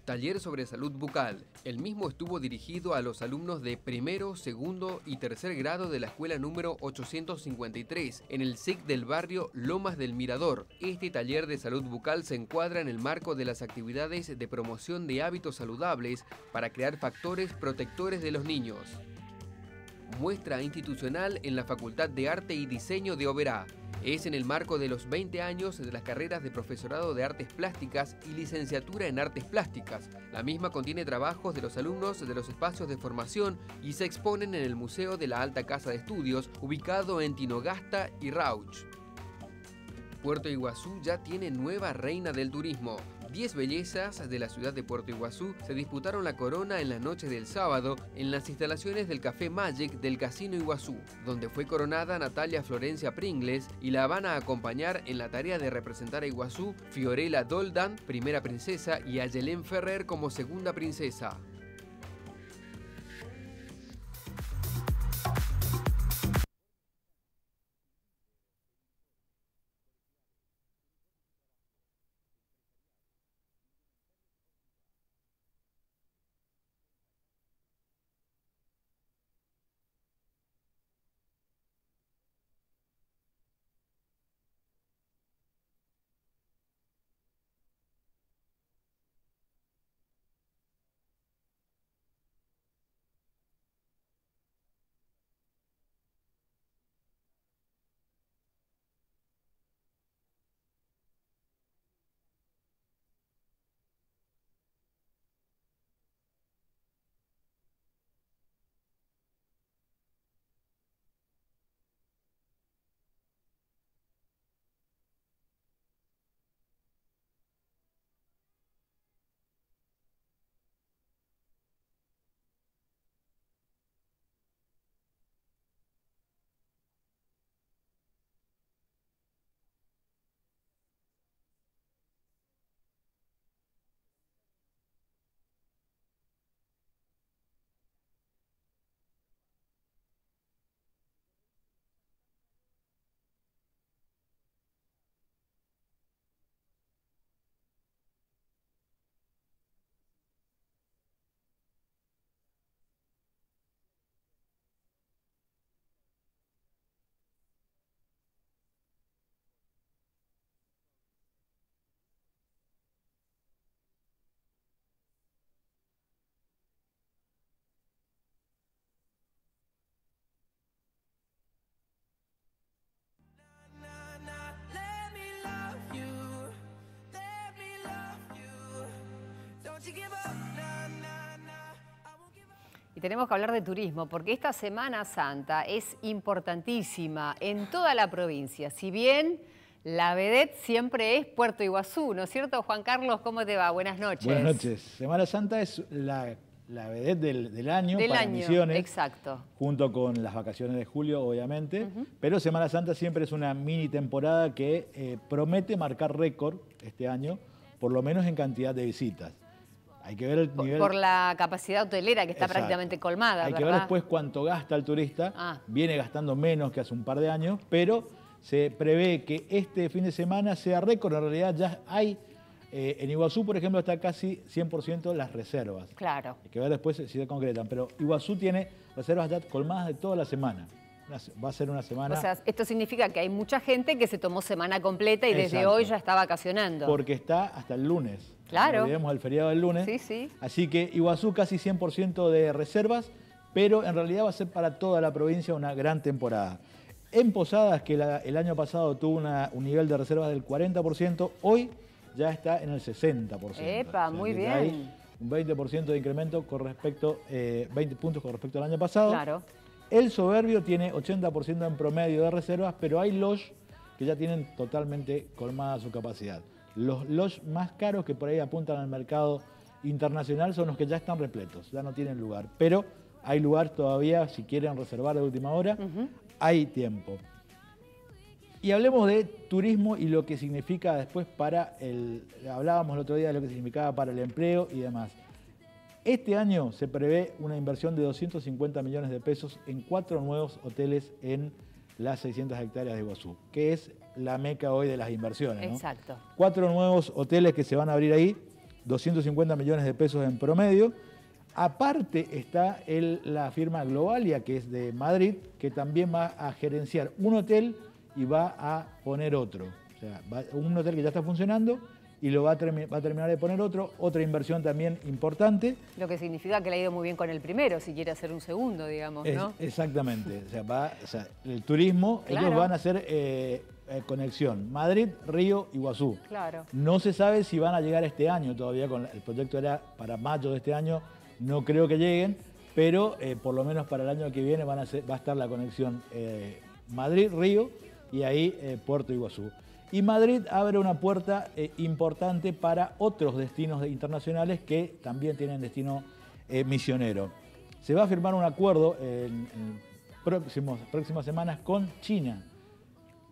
Taller sobre salud bucal. El mismo estuvo dirigido a los alumnos de primero, segundo y tercer grado de la escuela número 853 en el SIC del barrio Lomas del Mirador. Este taller de salud bucal se encuadra en el marco de las actividades de promoción de hábitos saludables para crear factores protectores de los niños. Muestra institucional en la Facultad de Arte y Diseño de Oberá. Es en el marco de los 20 años de las carreras de profesorado de artes plásticas y licenciatura en artes plásticas. La misma contiene trabajos de los alumnos de los espacios de formación y se exponen en el Museo de la Alta Casa de Estudios, ubicado en Tinogasta y Rauch. Puerto Iguazú ya tiene nueva reina del turismo. 10 bellezas de la ciudad de Puerto Iguazú se disputaron la corona en la noche del sábado en las instalaciones del Café Magic del Casino Iguazú, donde fue coronada Natalia Florencia Pringles y la van a acompañar en la tarea de representar a Iguazú Fiorella Doldan, primera princesa, y a Yelén Ferrer como segunda princesa. Y tenemos que hablar de turismo, porque esta Semana Santa es importantísima en toda la provincia. Si bien la vedette siempre es Puerto Iguazú, ¿no es cierto, Juan Carlos? ¿Cómo te va? Buenas noches. Buenas noches. Semana Santa es la, la vedette del, del año Del para año, Misiones, exacto. junto con las vacaciones de julio, obviamente. Pero Semana Santa siempre es una mini temporada que eh, promete marcar récord este año, por lo menos en cantidad de visitas. Hay que ver el Por, nivel... por la capacidad hotelera que está Exacto. prácticamente colmada, Hay ¿verdad? que ver después cuánto gasta el turista. Ah. Viene gastando menos que hace un par de años, pero se prevé que este fin de semana sea récord. En realidad ya hay, eh, en Iguazú, por ejemplo, está casi 100% las reservas. Claro. Hay que ver después si se concretan. Pero Iguazú tiene reservas ya colmadas de toda la semana. Una Va a ser una semana... O sea, esto significa que hay mucha gente que se tomó semana completa y desde hoy ya está vacacionando. porque está hasta el lunes. Claro. No olvidemos el feriado del lunes. Sí, sí. Así que Iguazú casi 100% de reservas, pero en realidad va a ser para toda la provincia una gran temporada. En Posadas, que la- el año pasado tuvo una- un nivel de reservas del 40%, hoy ya está en el 60%. Epa, O sea, muy bien. Hay un 20% de incremento con respecto, eh, 20 puntos con respecto al año pasado. Claro. El soberbio tiene 80% en promedio de reservas, pero hay lodge que ya tienen totalmente colmada su capacidad. Los lodge más caros que por ahí apuntan al mercado internacional son los que ya están repletos, ya no tienen lugar. Pero hay lugar todavía, si quieren reservar de última hora, hay tiempo. Y hablemos de turismo y lo que significa después para el... Hablábamos el otro día de lo que significaba para el empleo y demás. Este año se prevé una inversión de 250 millones de pesos en cuatro nuevos hoteles en las 600 hectáreas de Iguazú, que es la meca hoy de las inversiones. ¿no? Exacto. Cuatro nuevos hoteles que se van a abrir ahí, 250 millones de pesos en promedio. Aparte está el- la firma Globalia, que es de Madrid, que también va a gerenciar un hotel y va a poner otro. O sea, va- un hotel que ya está funcionando y lo va a, termi- va a terminar de poner otro. Otra inversión también importante. Lo que significa que le ha ido muy bien con el primero, si quiere hacer un segundo, digamos, Es- ¿no? exactamente. O sea, va- o sea, el turismo, ellos van a hacer eh, eh, conexión. Madrid, Río, Iguazú. Claro. No se sabe si van a llegar este año todavía, con el proyecto era para mayo de este año, no creo que lleguen, pero eh, por lo menos para el año que viene van a ser- va a estar la conexión eh, Madrid-Río y ahí Puerto Iguazú. Y Madrid abre una puerta eh, importante para otros destinos de- internacionales que también tienen destino eh, misionero. Se va a firmar un acuerdo en, en próximos, próximas semanas con China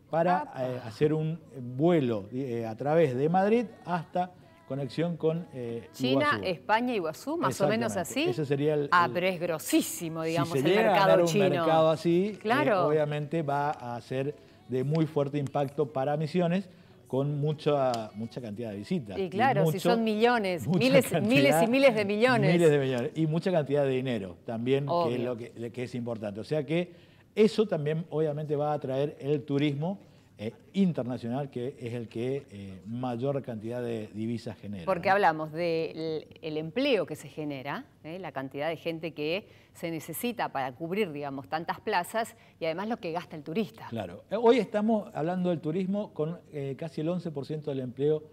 para eh, hacer un vuelo a través de Madrid hasta conexión con eh, China, Iguazú. España, Iguazú, más o menos así. Ese sería el- ah, el- pero es grosísimo, digamos, si se el llega a mercado ganar un chino. mercado así, eh, Claro. obviamente va a ser de muy fuerte impacto para Misiones con mucha, mucha cantidad de visitas. Y claro, si mucho- son millones, miles, cantidad- miles y miles de millones. Miles de millones. Y mucha cantidad de dinero también, que es lo que, que es importante. O sea que eso también obviamente va a atraer el turismo eh, internacional, que es el que eh, mayor cantidad de divisas genera. Porque hablamos del el empleo que se genera, ¿eh? la cantidad de gente que se necesita para cubrir, digamos, tantas plazas y además lo que gasta el turista. Claro. Hoy estamos hablando del turismo con casi el 11% del empleo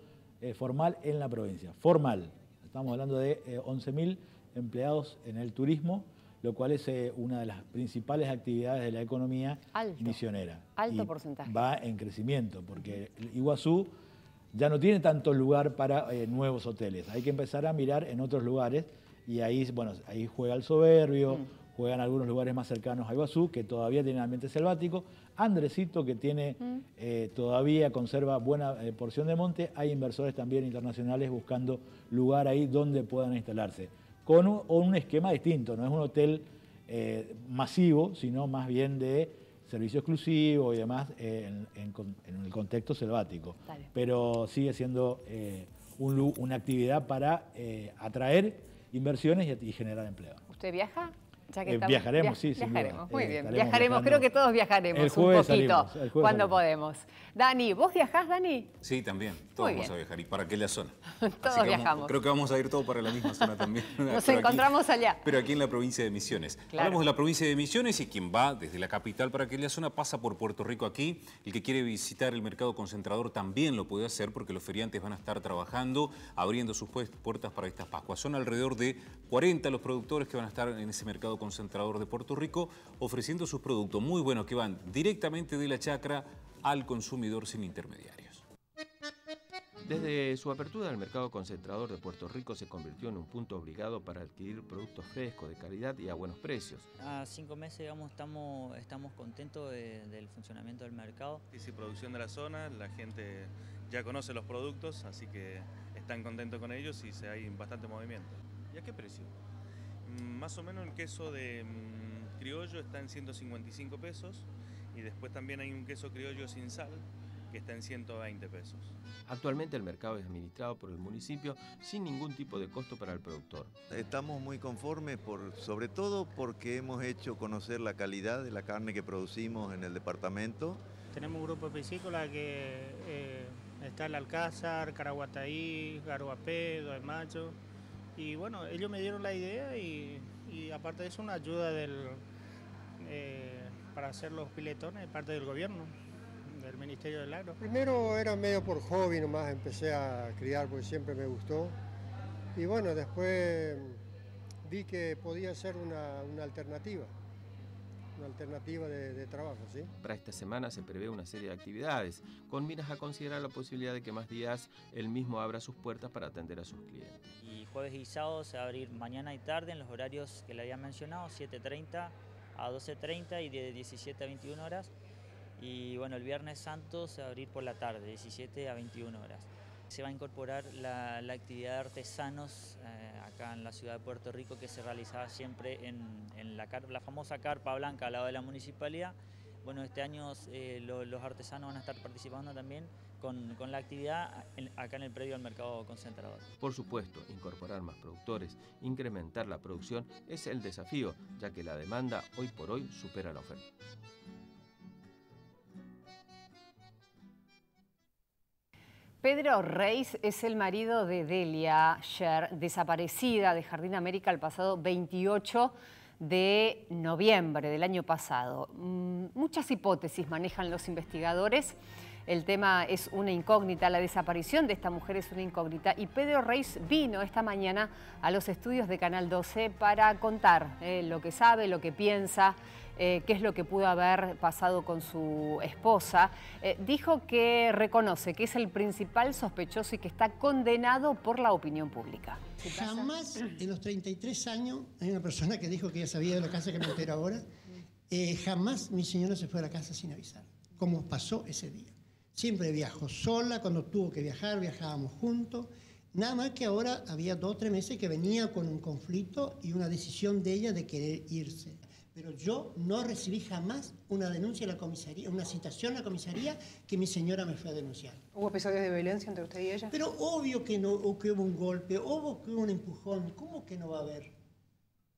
formal en la provincia. Formal. Estamos hablando de eh, 11.000 empleados en el turismo, lo cual es eh, una de las principales actividades de la economía Alto. misionera. Alto Y porcentaje. Va en crecimiento, porque Iguazú ya no tiene tanto lugar para eh, nuevos hoteles. Hay que empezar a mirar en otros lugares y ahí, bueno, ahí juega el soberbio, Mm. juegan algunos lugares más cercanos a Iguazú, que todavía tienen ambiente selvático. Andresito, que tiene, Mm. eh, todavía conserva buena porción de monte. Hay inversores también internacionales buscando lugar ahí donde puedan instalarse. Con un, esquema distinto, no es un hotel eh, masivo, sino más bien de servicio exclusivo y demás eh, en, en con- en el contexto selvático. Dale. Pero sigue siendo eh, un una actividad para atraer inversiones y, y generar empleo. ¿Usted viaja? Que Eh, estamos. viajaremos, sí, sin duda. Viajaremos, muy Eh, bien. Viajaremos, creo que todos viajaremos El jueves un poquito salimos, el jueves cuando salimos. podemos. Dani, ¿vos viajás, Dani? Sí, también. Todos vamos a viajar. Y para aquella zona. [LAUGHS] Todos vamos- viajamos. creo que vamos a ir todos para la misma zona también. [LAUGHS] Nos aquí- encontramos allá. Pero aquí en la provincia de Misiones. Claro. Hablamos de la provincia de Misiones y quien va desde la capital para aquella zona pasa por Puerto Rico aquí. El que quiere visitar el mercado concentrador también lo puede hacer porque los feriantes van a estar trabajando, abriendo sus puertas para estas Pascuas. Son alrededor de 40 los productores que van a estar en ese mercado concentrador de Puerto Rico ofreciendo sus productos muy buenos que van directamente de la chacra al consumidor sin intermediarios. Desde su apertura, el mercado concentrador de Puerto Rico se convirtió en un punto obligado para adquirir productos frescos, de calidad y a buenos precios. A cinco meses, digamos, estamos, estamos contentos de- del funcionamiento del mercado. Y sí, producción de la zona, la gente ya conoce los productos, así que están contentos con ellos y se hay bastante movimiento. ¿Y a qué precio? Mm, Más o menos el queso de mm, criollo está en 155 pesos y después también hay un queso criollo sin sal que está en 120 pesos. Actualmente el mercado es administrado por el municipio sin ningún tipo de costo para el productor. Estamos muy conformes, por, sobre todo porque hemos hecho conocer la calidad de la carne que producimos en el departamento. Tenemos un grupo piscícola que eh, está el Alcázar, Caraguataí, Garuapé, Dos Macho. Y bueno, ellos me dieron la idea y, aparte de eso una ayuda del, eh, para hacer los piletones de parte del gobierno, del Ministerio del Agro. Primero era medio por hobby nomás, empecé a criar porque siempre me gustó. Y bueno, después vi que podía ser una, una alternativa, una alternativa de, de trabajo, ¿sí? Para esta semana se prevé una serie de actividades, con miras a considerar la posibilidad de que más días él mismo abra sus puertas para atender a sus clientes. Y jueves y sábado se va a abrir mañana y tarde en los horarios que le había mencionado, 7.30 a 12.30 y de 17 a 21 horas. Y bueno, el Viernes Santo se va a abrir por la tarde, 17 a 21 horas. Se va a incorporar la, actividad de artesanos eh, acá en la ciudad de Puerto Rico que se realizaba siempre en, la, famosa carpa blanca al lado de la municipalidad. Bueno, este año eh, lo- los artesanos van a estar participando también con, la actividad acá en el predio al mercado concentrador. Por supuesto, incorporar más productores, incrementar la producción es el desafío, ya que la demanda hoy por hoy supera la oferta. Pedro Reis es el marido de Delia Sher, desaparecida de Jardín América el pasado 28 de noviembre del año pasado. Mm, Muchas hipótesis manejan los investigadores. El tema es una incógnita, la desaparición de esta mujer es una incógnita y Pedro Reis vino esta mañana a los estudios de Canal 12 para contar eh, lo que sabe, lo que piensa, eh, qué es lo que pudo haber pasado con su esposa. Eh, dijo que reconoce que es el principal sospechoso y que está condenado por la opinión pública. Jamás en los 33 años, hay una persona que dijo que ya sabía de la casa que me entero ahora, eh, jamás mi señora se fue a la casa sin avisar, como pasó ese día. Siempre viajó sola, cuando tuvo que viajar, viajábamos juntos. Nada más que ahora había dos o tres meses que venía con un conflicto y una decisión de ella de querer irse. Pero yo no recibí jamás una denuncia a la comisaría, una citación a la comisaría que mi señora me fue a denunciar. ¿Hubo episodios de violencia entre usted y ella? Pero obvio que no, o que hubo un golpe, obvio que hubo un empujón, ¿cómo que no va a haber?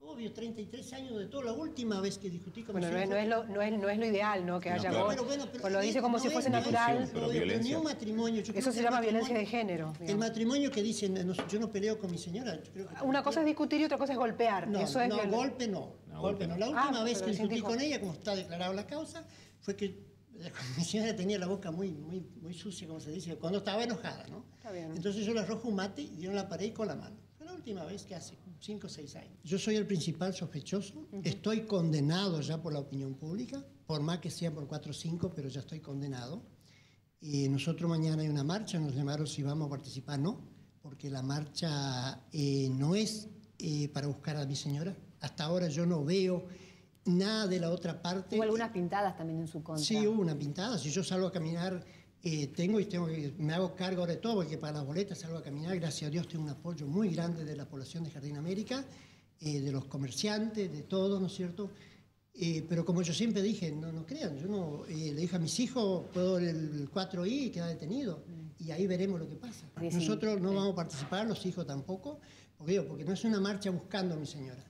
Obvio, 33 años de todo, la última vez que discutí con Bueno, mi no es, señora no, es lo, no, es, no es lo ideal, ¿no? Que No, haya claro. gol- Pero bueno, pero pues lo dice como no si es fuese natural. pero ni un matrimonio. yo creo Eso se llama violencia de género. El matrimonio que dicen, no, yo no peleo con mi señora. yo creo que- Una cosa es discutir y otra cosa es golpear. No, Eso es no, violen- golpe no. golpe no. La Ah, última vez que discutí dijo- con ella, como está declarado la causa, fue que [LAUGHS] mi señora tenía la boca muy, muy, muy sucia, como se dice, cuando estaba enojada, ¿no? Está bien. Entonces yo le arrojo un mate y dieron la pared con la mano. Última vez que hace 5 o 6 años. Yo soy el principal sospechoso. Estoy condenado ya por la opinión pública, por más que sea por 4 o 5, pero ya estoy condenado. Y nosotros mañana hay una marcha, nos llamaron si vamos a participar, no, porque la marcha eh, no es eh, para buscar a mi señora. Hasta ahora yo no veo nada de la otra parte. Hubo algunas pintadas también en su contra. Sí, hubo una pintada. Si yo salgo a caminar, eh, tengo y tengo me hago cargo de todo, porque para las boletas salgo a caminar. Gracias a Dios tengo un apoyo muy grande de la población de Jardín América, eh, de los comerciantes, de todos, ¿no es cierto? Eh, pero como yo siempre dije, no, no crean, yo no, eh, le dije a mis hijos, puedo el 4I y queda detenido. Y ahí veremos lo que pasa. Sí, sí. Nosotros no vamos a participar, los hijos tampoco, porque, porque no es una marcha buscando a mi señora.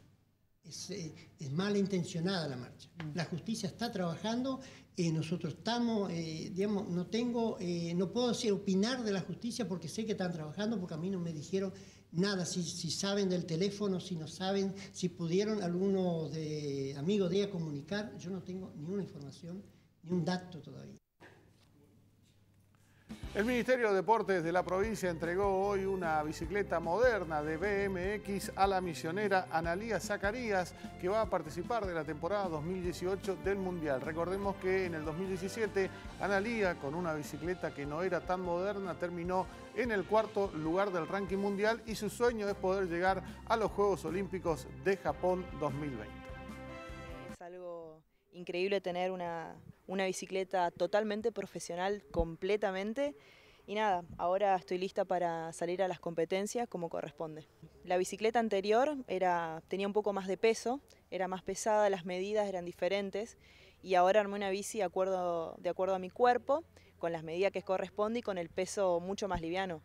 es, eh, es malintencionada la marcha. La justicia está trabajando, eh, nosotros estamos, eh, digamos, no tengo, eh, no puedo decir opinar de la justicia porque sé que están trabajando, porque a mí no me dijeron nada, si, si saben del teléfono, si no saben, si pudieron algunos de amigos de ella comunicar, yo no tengo ninguna información, ni un dato todavía. El Ministerio de Deportes de la provincia entregó hoy una bicicleta moderna de BMX a la misionera Analía Zacarías, que va a participar de la temporada 2018 del Mundial. Recordemos que en el 2017 Analía, con una bicicleta que no era tan moderna, terminó en el cuarto lugar del ranking mundial y su sueño es poder llegar a los Juegos Olímpicos de Japón 2020. Es algo increíble tener una, una bicicleta totalmente profesional, completamente. Y nada, ahora estoy lista para salir a las competencias como corresponde. La bicicleta anterior tenía un poco más de peso, era más pesada, las medidas eran diferentes y ahora armé una bici de acuerdo, de acuerdo a mi cuerpo, con las medidas que corresponde y con el peso mucho más liviano.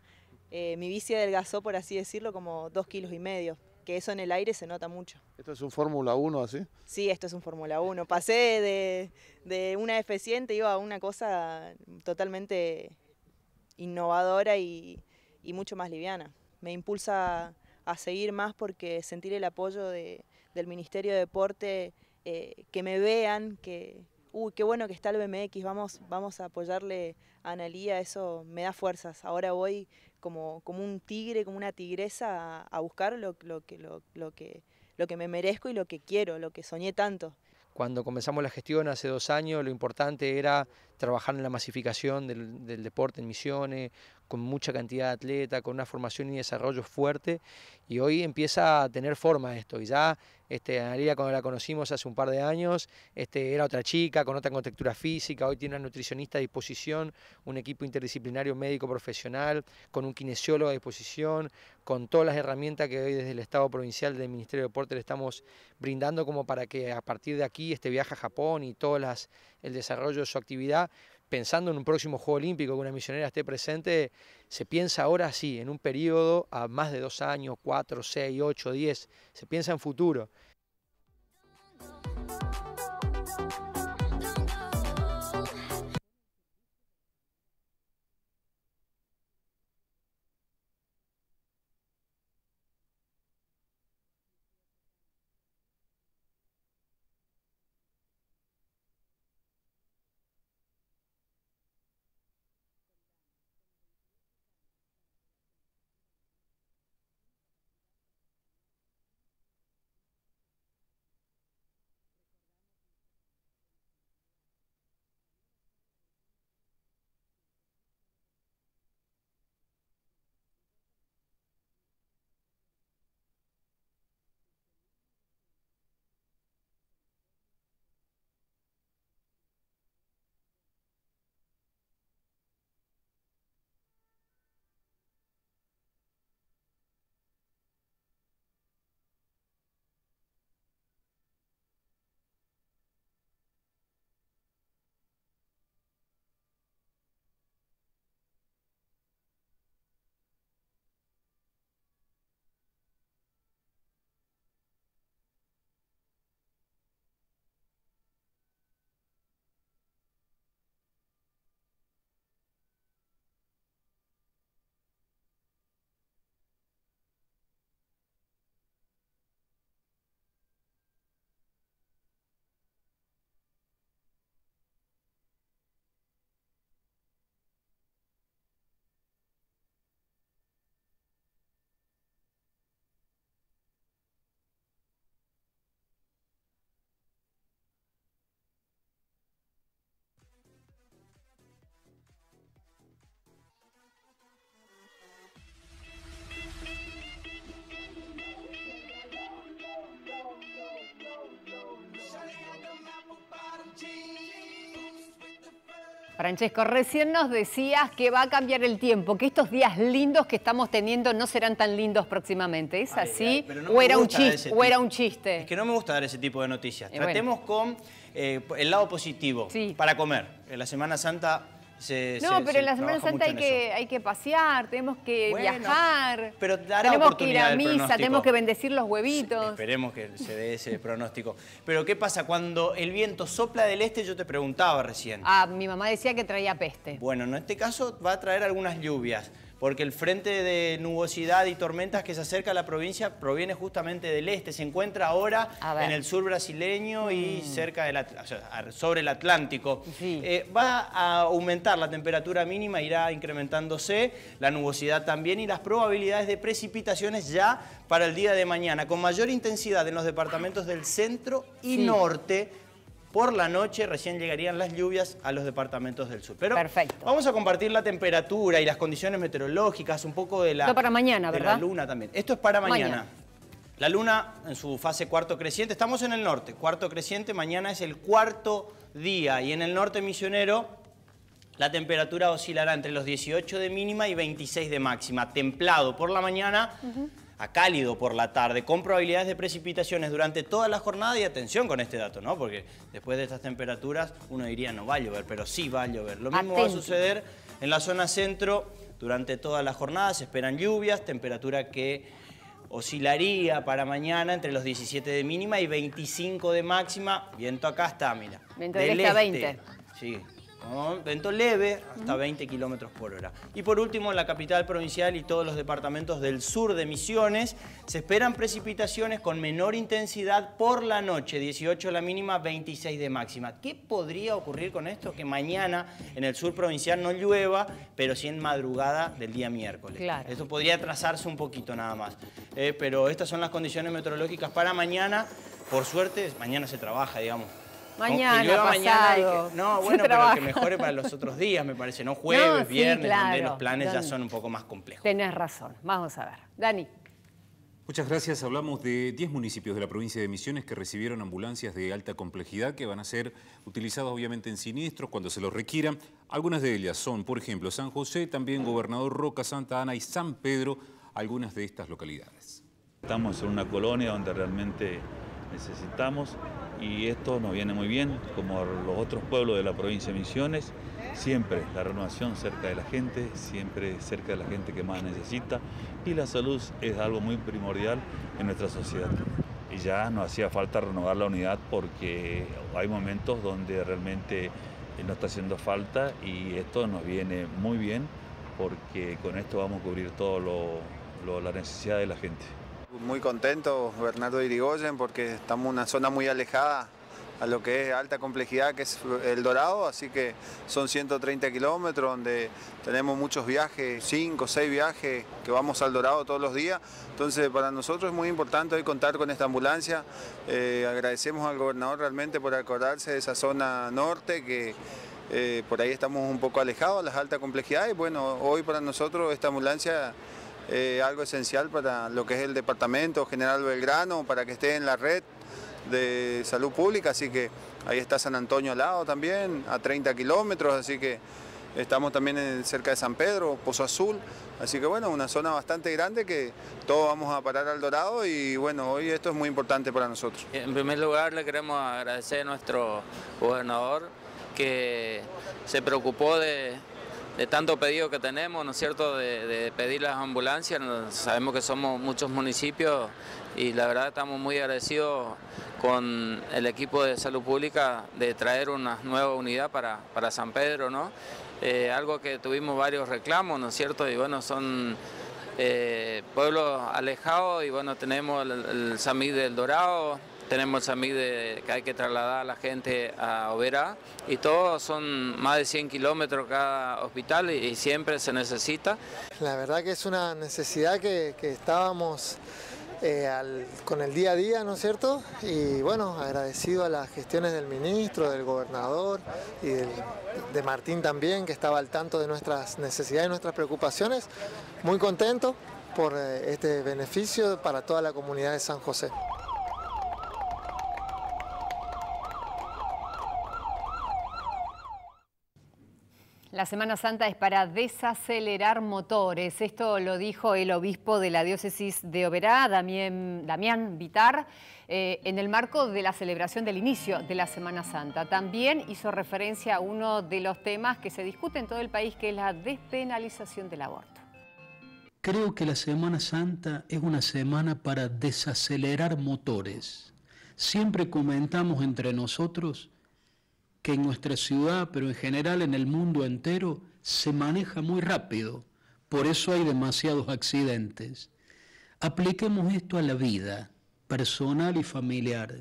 Eh, mi bici adelgazó, por así decirlo, como dos kilos y medio, que eso en el aire se nota mucho. ¿Esto es un Fórmula 1 así? Sí, esto es un Fórmula 1. Pasé de, de una F100, iba a una cosa totalmente innovadora y, y, mucho más liviana. Me impulsa a seguir más porque sentir el apoyo de, del Ministerio de Deporte, eh, que me vean, que, uy, qué bueno que está el BMX, vamos, vamos a apoyarle a Analía, eso me da fuerzas. Ahora voy como, como un tigre, como una tigresa a, buscar lo, lo, que, lo, lo, que, lo que me merezco y lo que quiero, lo que soñé tanto. Cuando comenzamos la gestión hace dos años, lo importante era trabajar en la masificación del, deporte en Misiones, con mucha cantidad de atletas, con una formación y desarrollo fuerte, y hoy empieza a tener forma esto. Y ya este, Analia, cuando la conocimos hace un par de años, este, era otra chica, con otra contextura física, hoy tiene una nutricionista a disposición, un equipo interdisciplinario médico profesional, con un kinesiólogo a disposición, con todas las herramientas que hoy desde el Estado provincial del Ministerio de Deporte le estamos brindando como para que a partir de aquí este viaje a Japón y todo las, el desarrollo de su actividad pensando en un próximo Juego Olímpico que una misionera esté presente, se piensa ahora sí, en un periodo a más de dos años, cuatro, seis, ocho, diez, se piensa en futuro. Francesco, recién nos decías que va a cambiar el tiempo, que estos días lindos que estamos teniendo no serán tan lindos próximamente. ¿Es Ay, así? no o, era un chiste, ¿O era un chiste? Es que no me gusta dar ese tipo de noticias. Bueno. Tratemos con eh, el lado positivo para comer. En la Semana Santa Se, no, se- pero en la Semana Santa hay que, hay que pasear, tenemos que Bueno, viajar, pero tenemos que ir a misa, tenemos que bendecir los huevitos. Esperemos que se dé ese pronóstico. Pero ¿qué pasa? Cuando el viento sopla del este, yo te preguntaba recién. Ah, mi mamá decía que traía peste. Bueno, en este caso va a traer algunas lluvias, porque el frente de nubosidad y tormentas que se acerca a la provincia proviene justamente del este. Se encuentra ahora en el sur brasileño y Mm. cerca del o sea, sobre el Atlántico. Eh, va a aumentar la temperatura mínima, irá incrementándose, la nubosidad también y las probabilidades de precipitaciones ya para el día de mañana, con mayor intensidad en los departamentos del centro y Sí. norte. Por la noche recién llegarían las lluvias a los departamentos del sur. Pero Perfecto. vamos a compartir la temperatura y las condiciones meteorológicas, un poco de la, Esto para mañana, de ¿verdad? la luna también. Esto es para mañana. Mañana. La luna en su fase cuarto creciente, estamos en el norte, cuarto creciente, mañana es el cuarto día y en el norte misionero la temperatura oscilará entre los 18 de mínima y 26 de máxima, templado por la mañana a cálido por la tarde, con probabilidades de precipitaciones durante toda la jornada y atención con este dato, ¿no? Porque después de estas temperaturas uno diría no va a llover, pero sí va a llover. Lo mismo va a suceder en la zona centro durante toda la jornada, se esperan lluvias, temperatura que oscilaría para mañana entre los 17 de mínima y 25 de máxima. Viento acá está, mira. Viento del este a 20. Sí, con viento leve hasta 20 kilómetros por hora. Y por último, en la capital provincial y todos los departamentos del sur de Misiones se esperan precipitaciones con menor intensidad por la noche, 18 la mínima, 26 de máxima. ¿Qué podría ocurrir con esto? Que mañana en el sur provincial no llueva, pero sí en madrugada del día miércoles. Claro. Esto podría atrasarse un poquito nada más. Eh, pero estas son las condiciones meteorológicas para mañana. Por suerte, mañana se trabaja, digamos. Mañana, Que llueva mañana y pasado, que- no, bueno, pero que mejore para los otros días, me parece, no jueves, No, sí, viernes, donde los planes ya son un poco más complejos. Tenés razón. Vamos a ver. Dani. Muchas gracias. Hablamos de 10 municipios de la provincia de Misiones que recibieron ambulancias de alta complejidad que van a ser utilizadas obviamente en siniestros cuando se los requieran. Algunas de ellas son, por ejemplo, San José, también Gobernador Roca, Santa Ana y San Pedro, algunas de estas localidades. Estamos en una colonia donde realmente necesitamos y esto nos viene muy bien, como los otros pueblos de la provincia de Misiones, siempre la renovación cerca de la gente, siempre cerca de la gente que más necesita y la salud es algo muy primordial en nuestra sociedad. Y ya nos hacía falta renovar la unidad porque hay momentos donde realmente no está haciendo falta y esto nos viene muy bien porque con esto vamos a cubrir todo lo, lo- la necesidad de la gente. Muy contento, Bernardo Irigoyen, porque estamos en una zona muy alejada a lo que es alta complejidad, que es El Dorado, así que son 130 kilómetros, donde tenemos muchos viajes, 5 o 6 viajes que vamos al Dorado todos los días. Entonces, para nosotros es muy importante hoy contar con esta ambulancia. Eh, agradecemos al gobernador realmente por acordarse de esa zona norte, que eh, por ahí estamos un poco alejados las altas complejidades. Y bueno, hoy para nosotros esta ambulancia eh, algo esencial para lo que es el departamento General Belgrano, para que esté en la red de salud pública, así que ahí está San Antonio al lado también, a 30 kilómetros, así que estamos también cerca de San Pedro, Pozo Azul, así que bueno, una zona bastante grande que todos vamos a parar al Dorado. Y bueno, hoy esto es muy importante para nosotros. En primer lugar, le queremos agradecer a nuestro gobernador que se preocupó de, de tanto pedido que tenemos, ¿no es cierto?, de, pedir las ambulancias. Sabemos que somos muchos municipios y la verdad estamos muy agradecidos con el equipo de salud pública de traer una nueva unidad para, para San Pedro, ¿no? Eh, algo que tuvimos varios reclamos, ¿no es cierto? Y bueno, son eh, pueblos alejados y bueno, tenemos el, el SAMI del Dorado, tenemos el SAMI de, que hay que trasladar a la gente a Oberá y todos son más de 100 kilómetros cada hospital y, siempre se necesita. La verdad que es una necesidad que, que estábamos eh, con el día a día, ¿no es cierto? Y bueno, agradecido a las gestiones del ministro, del gobernador y de Martín también, que estaba al tanto de nuestras necesidades y nuestras preocupaciones. Muy contento por eh, este beneficio para toda la comunidad de San José. La Semana Santa es para desacelerar motores. Esto lo dijo el obispo de la diócesis de Oberá, Damián, Damián Vitar, eh, en el marco de la celebración del inicio de la Semana Santa. También hizo referencia a uno de los temas que se discute en todo el país, que es la despenalización del aborto. Creo que la Semana Santa es una semana para desacelerar motores. Siempre comentamos entre nosotros que en nuestra ciudad, pero en general en el mundo entero, se maneja muy rápido. Por eso hay demasiados accidentes. Apliquemos esto a la vida personal y familiar.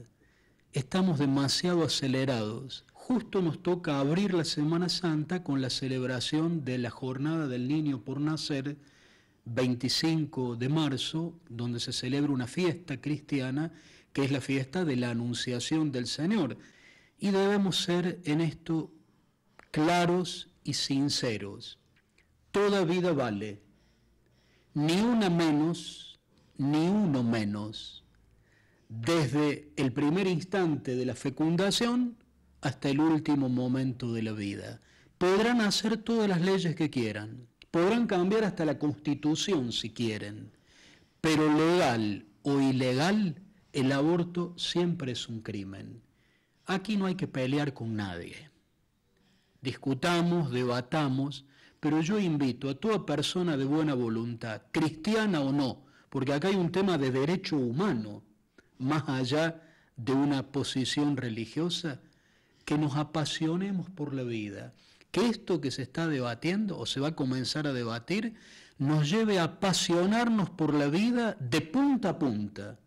Estamos demasiado acelerados. Justo nos toca abrir la Semana Santa con la celebración de la Jornada del Niño por Nacer, 25 de marzo, donde se celebra una fiesta cristiana, que es la fiesta de la Anunciación del Señor y debemos ser en esto claros y sinceros. Toda vida vale, ni una menos, ni uno menos, desde el primer instante de la fecundación hasta el último momento de la vida. Podrán hacer todas las leyes que quieran, podrán cambiar hasta la constitución si quieren, pero legal o ilegal, el aborto siempre es un crimen. Aquí no hay que pelear con nadie. Discutamos, debatamos, pero yo invito a toda persona de buena voluntad, cristiana o no, porque acá hay un tema de derecho humano, más allá de una posición religiosa, que nos apasionemos por la vida, que esto que se está debatiendo o se va a comenzar a debatir nos lleve a apasionarnos por la vida de punta a punta.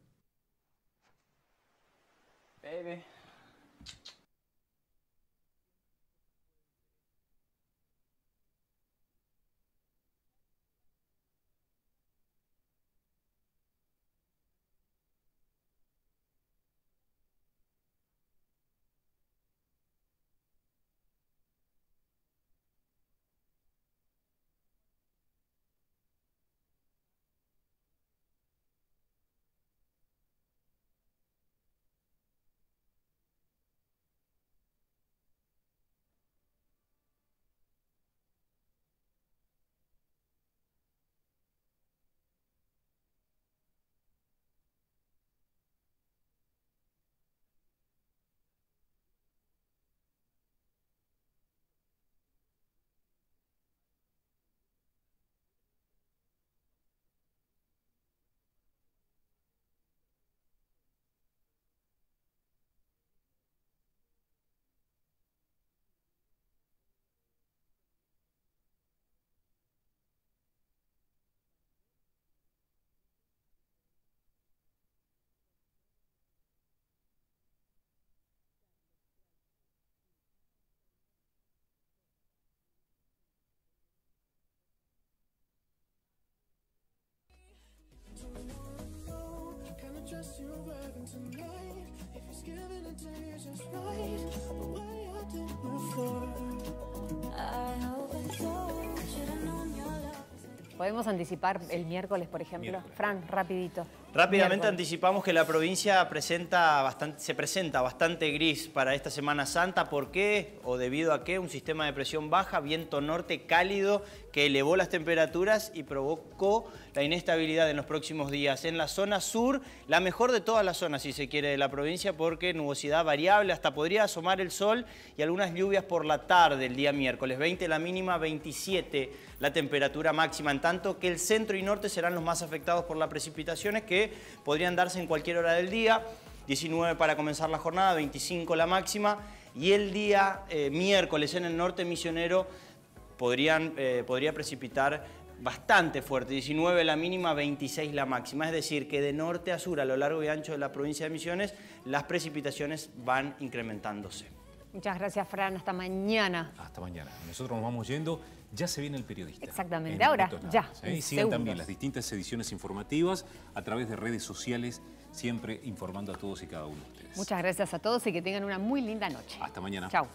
¿Podemos anticipar el miércoles, por ejemplo? Fran, rapidito. Rápidamente anticipamos que la provincia presenta bastante, se presenta bastante gris para esta Semana Santa. ¿Por qué? ¿O debido a qué? Un sistema de presión baja, viento norte cálido que elevó las temperaturas y provocó la inestabilidad en los próximos días. En la zona sur, la mejor de todas las zonas, si se quiere, de la provincia, porque nubosidad variable, hasta podría asomar el sol y algunas lluvias por la tarde el día miércoles. 20 la mínima, 27 la temperatura máxima, en tanto que el centro y norte serán los más afectados por las precipitaciones que podrían darse en cualquier hora del día. 19 para comenzar la jornada, 25 la máxima y el día eh, miércoles en el norte misionero podrían, eh, podría precipitar bastante fuerte, 19 la mínima, 26 la máxima. Es decir, que de norte a sur, a lo largo y ancho de la provincia de Misiones, las precipitaciones van incrementándose. Muchas gracias, Fran. Hasta mañana. Hasta mañana. Nosotros nos vamos yendo. Ya se viene el periodista. Exactamente. Ahora, ya. Y sigan también las distintas ediciones informativas a través de redes sociales, siempre informando a todos y cada uno de ustedes. Muchas gracias a todos y que tengan una muy linda noche. Hasta mañana. Chao.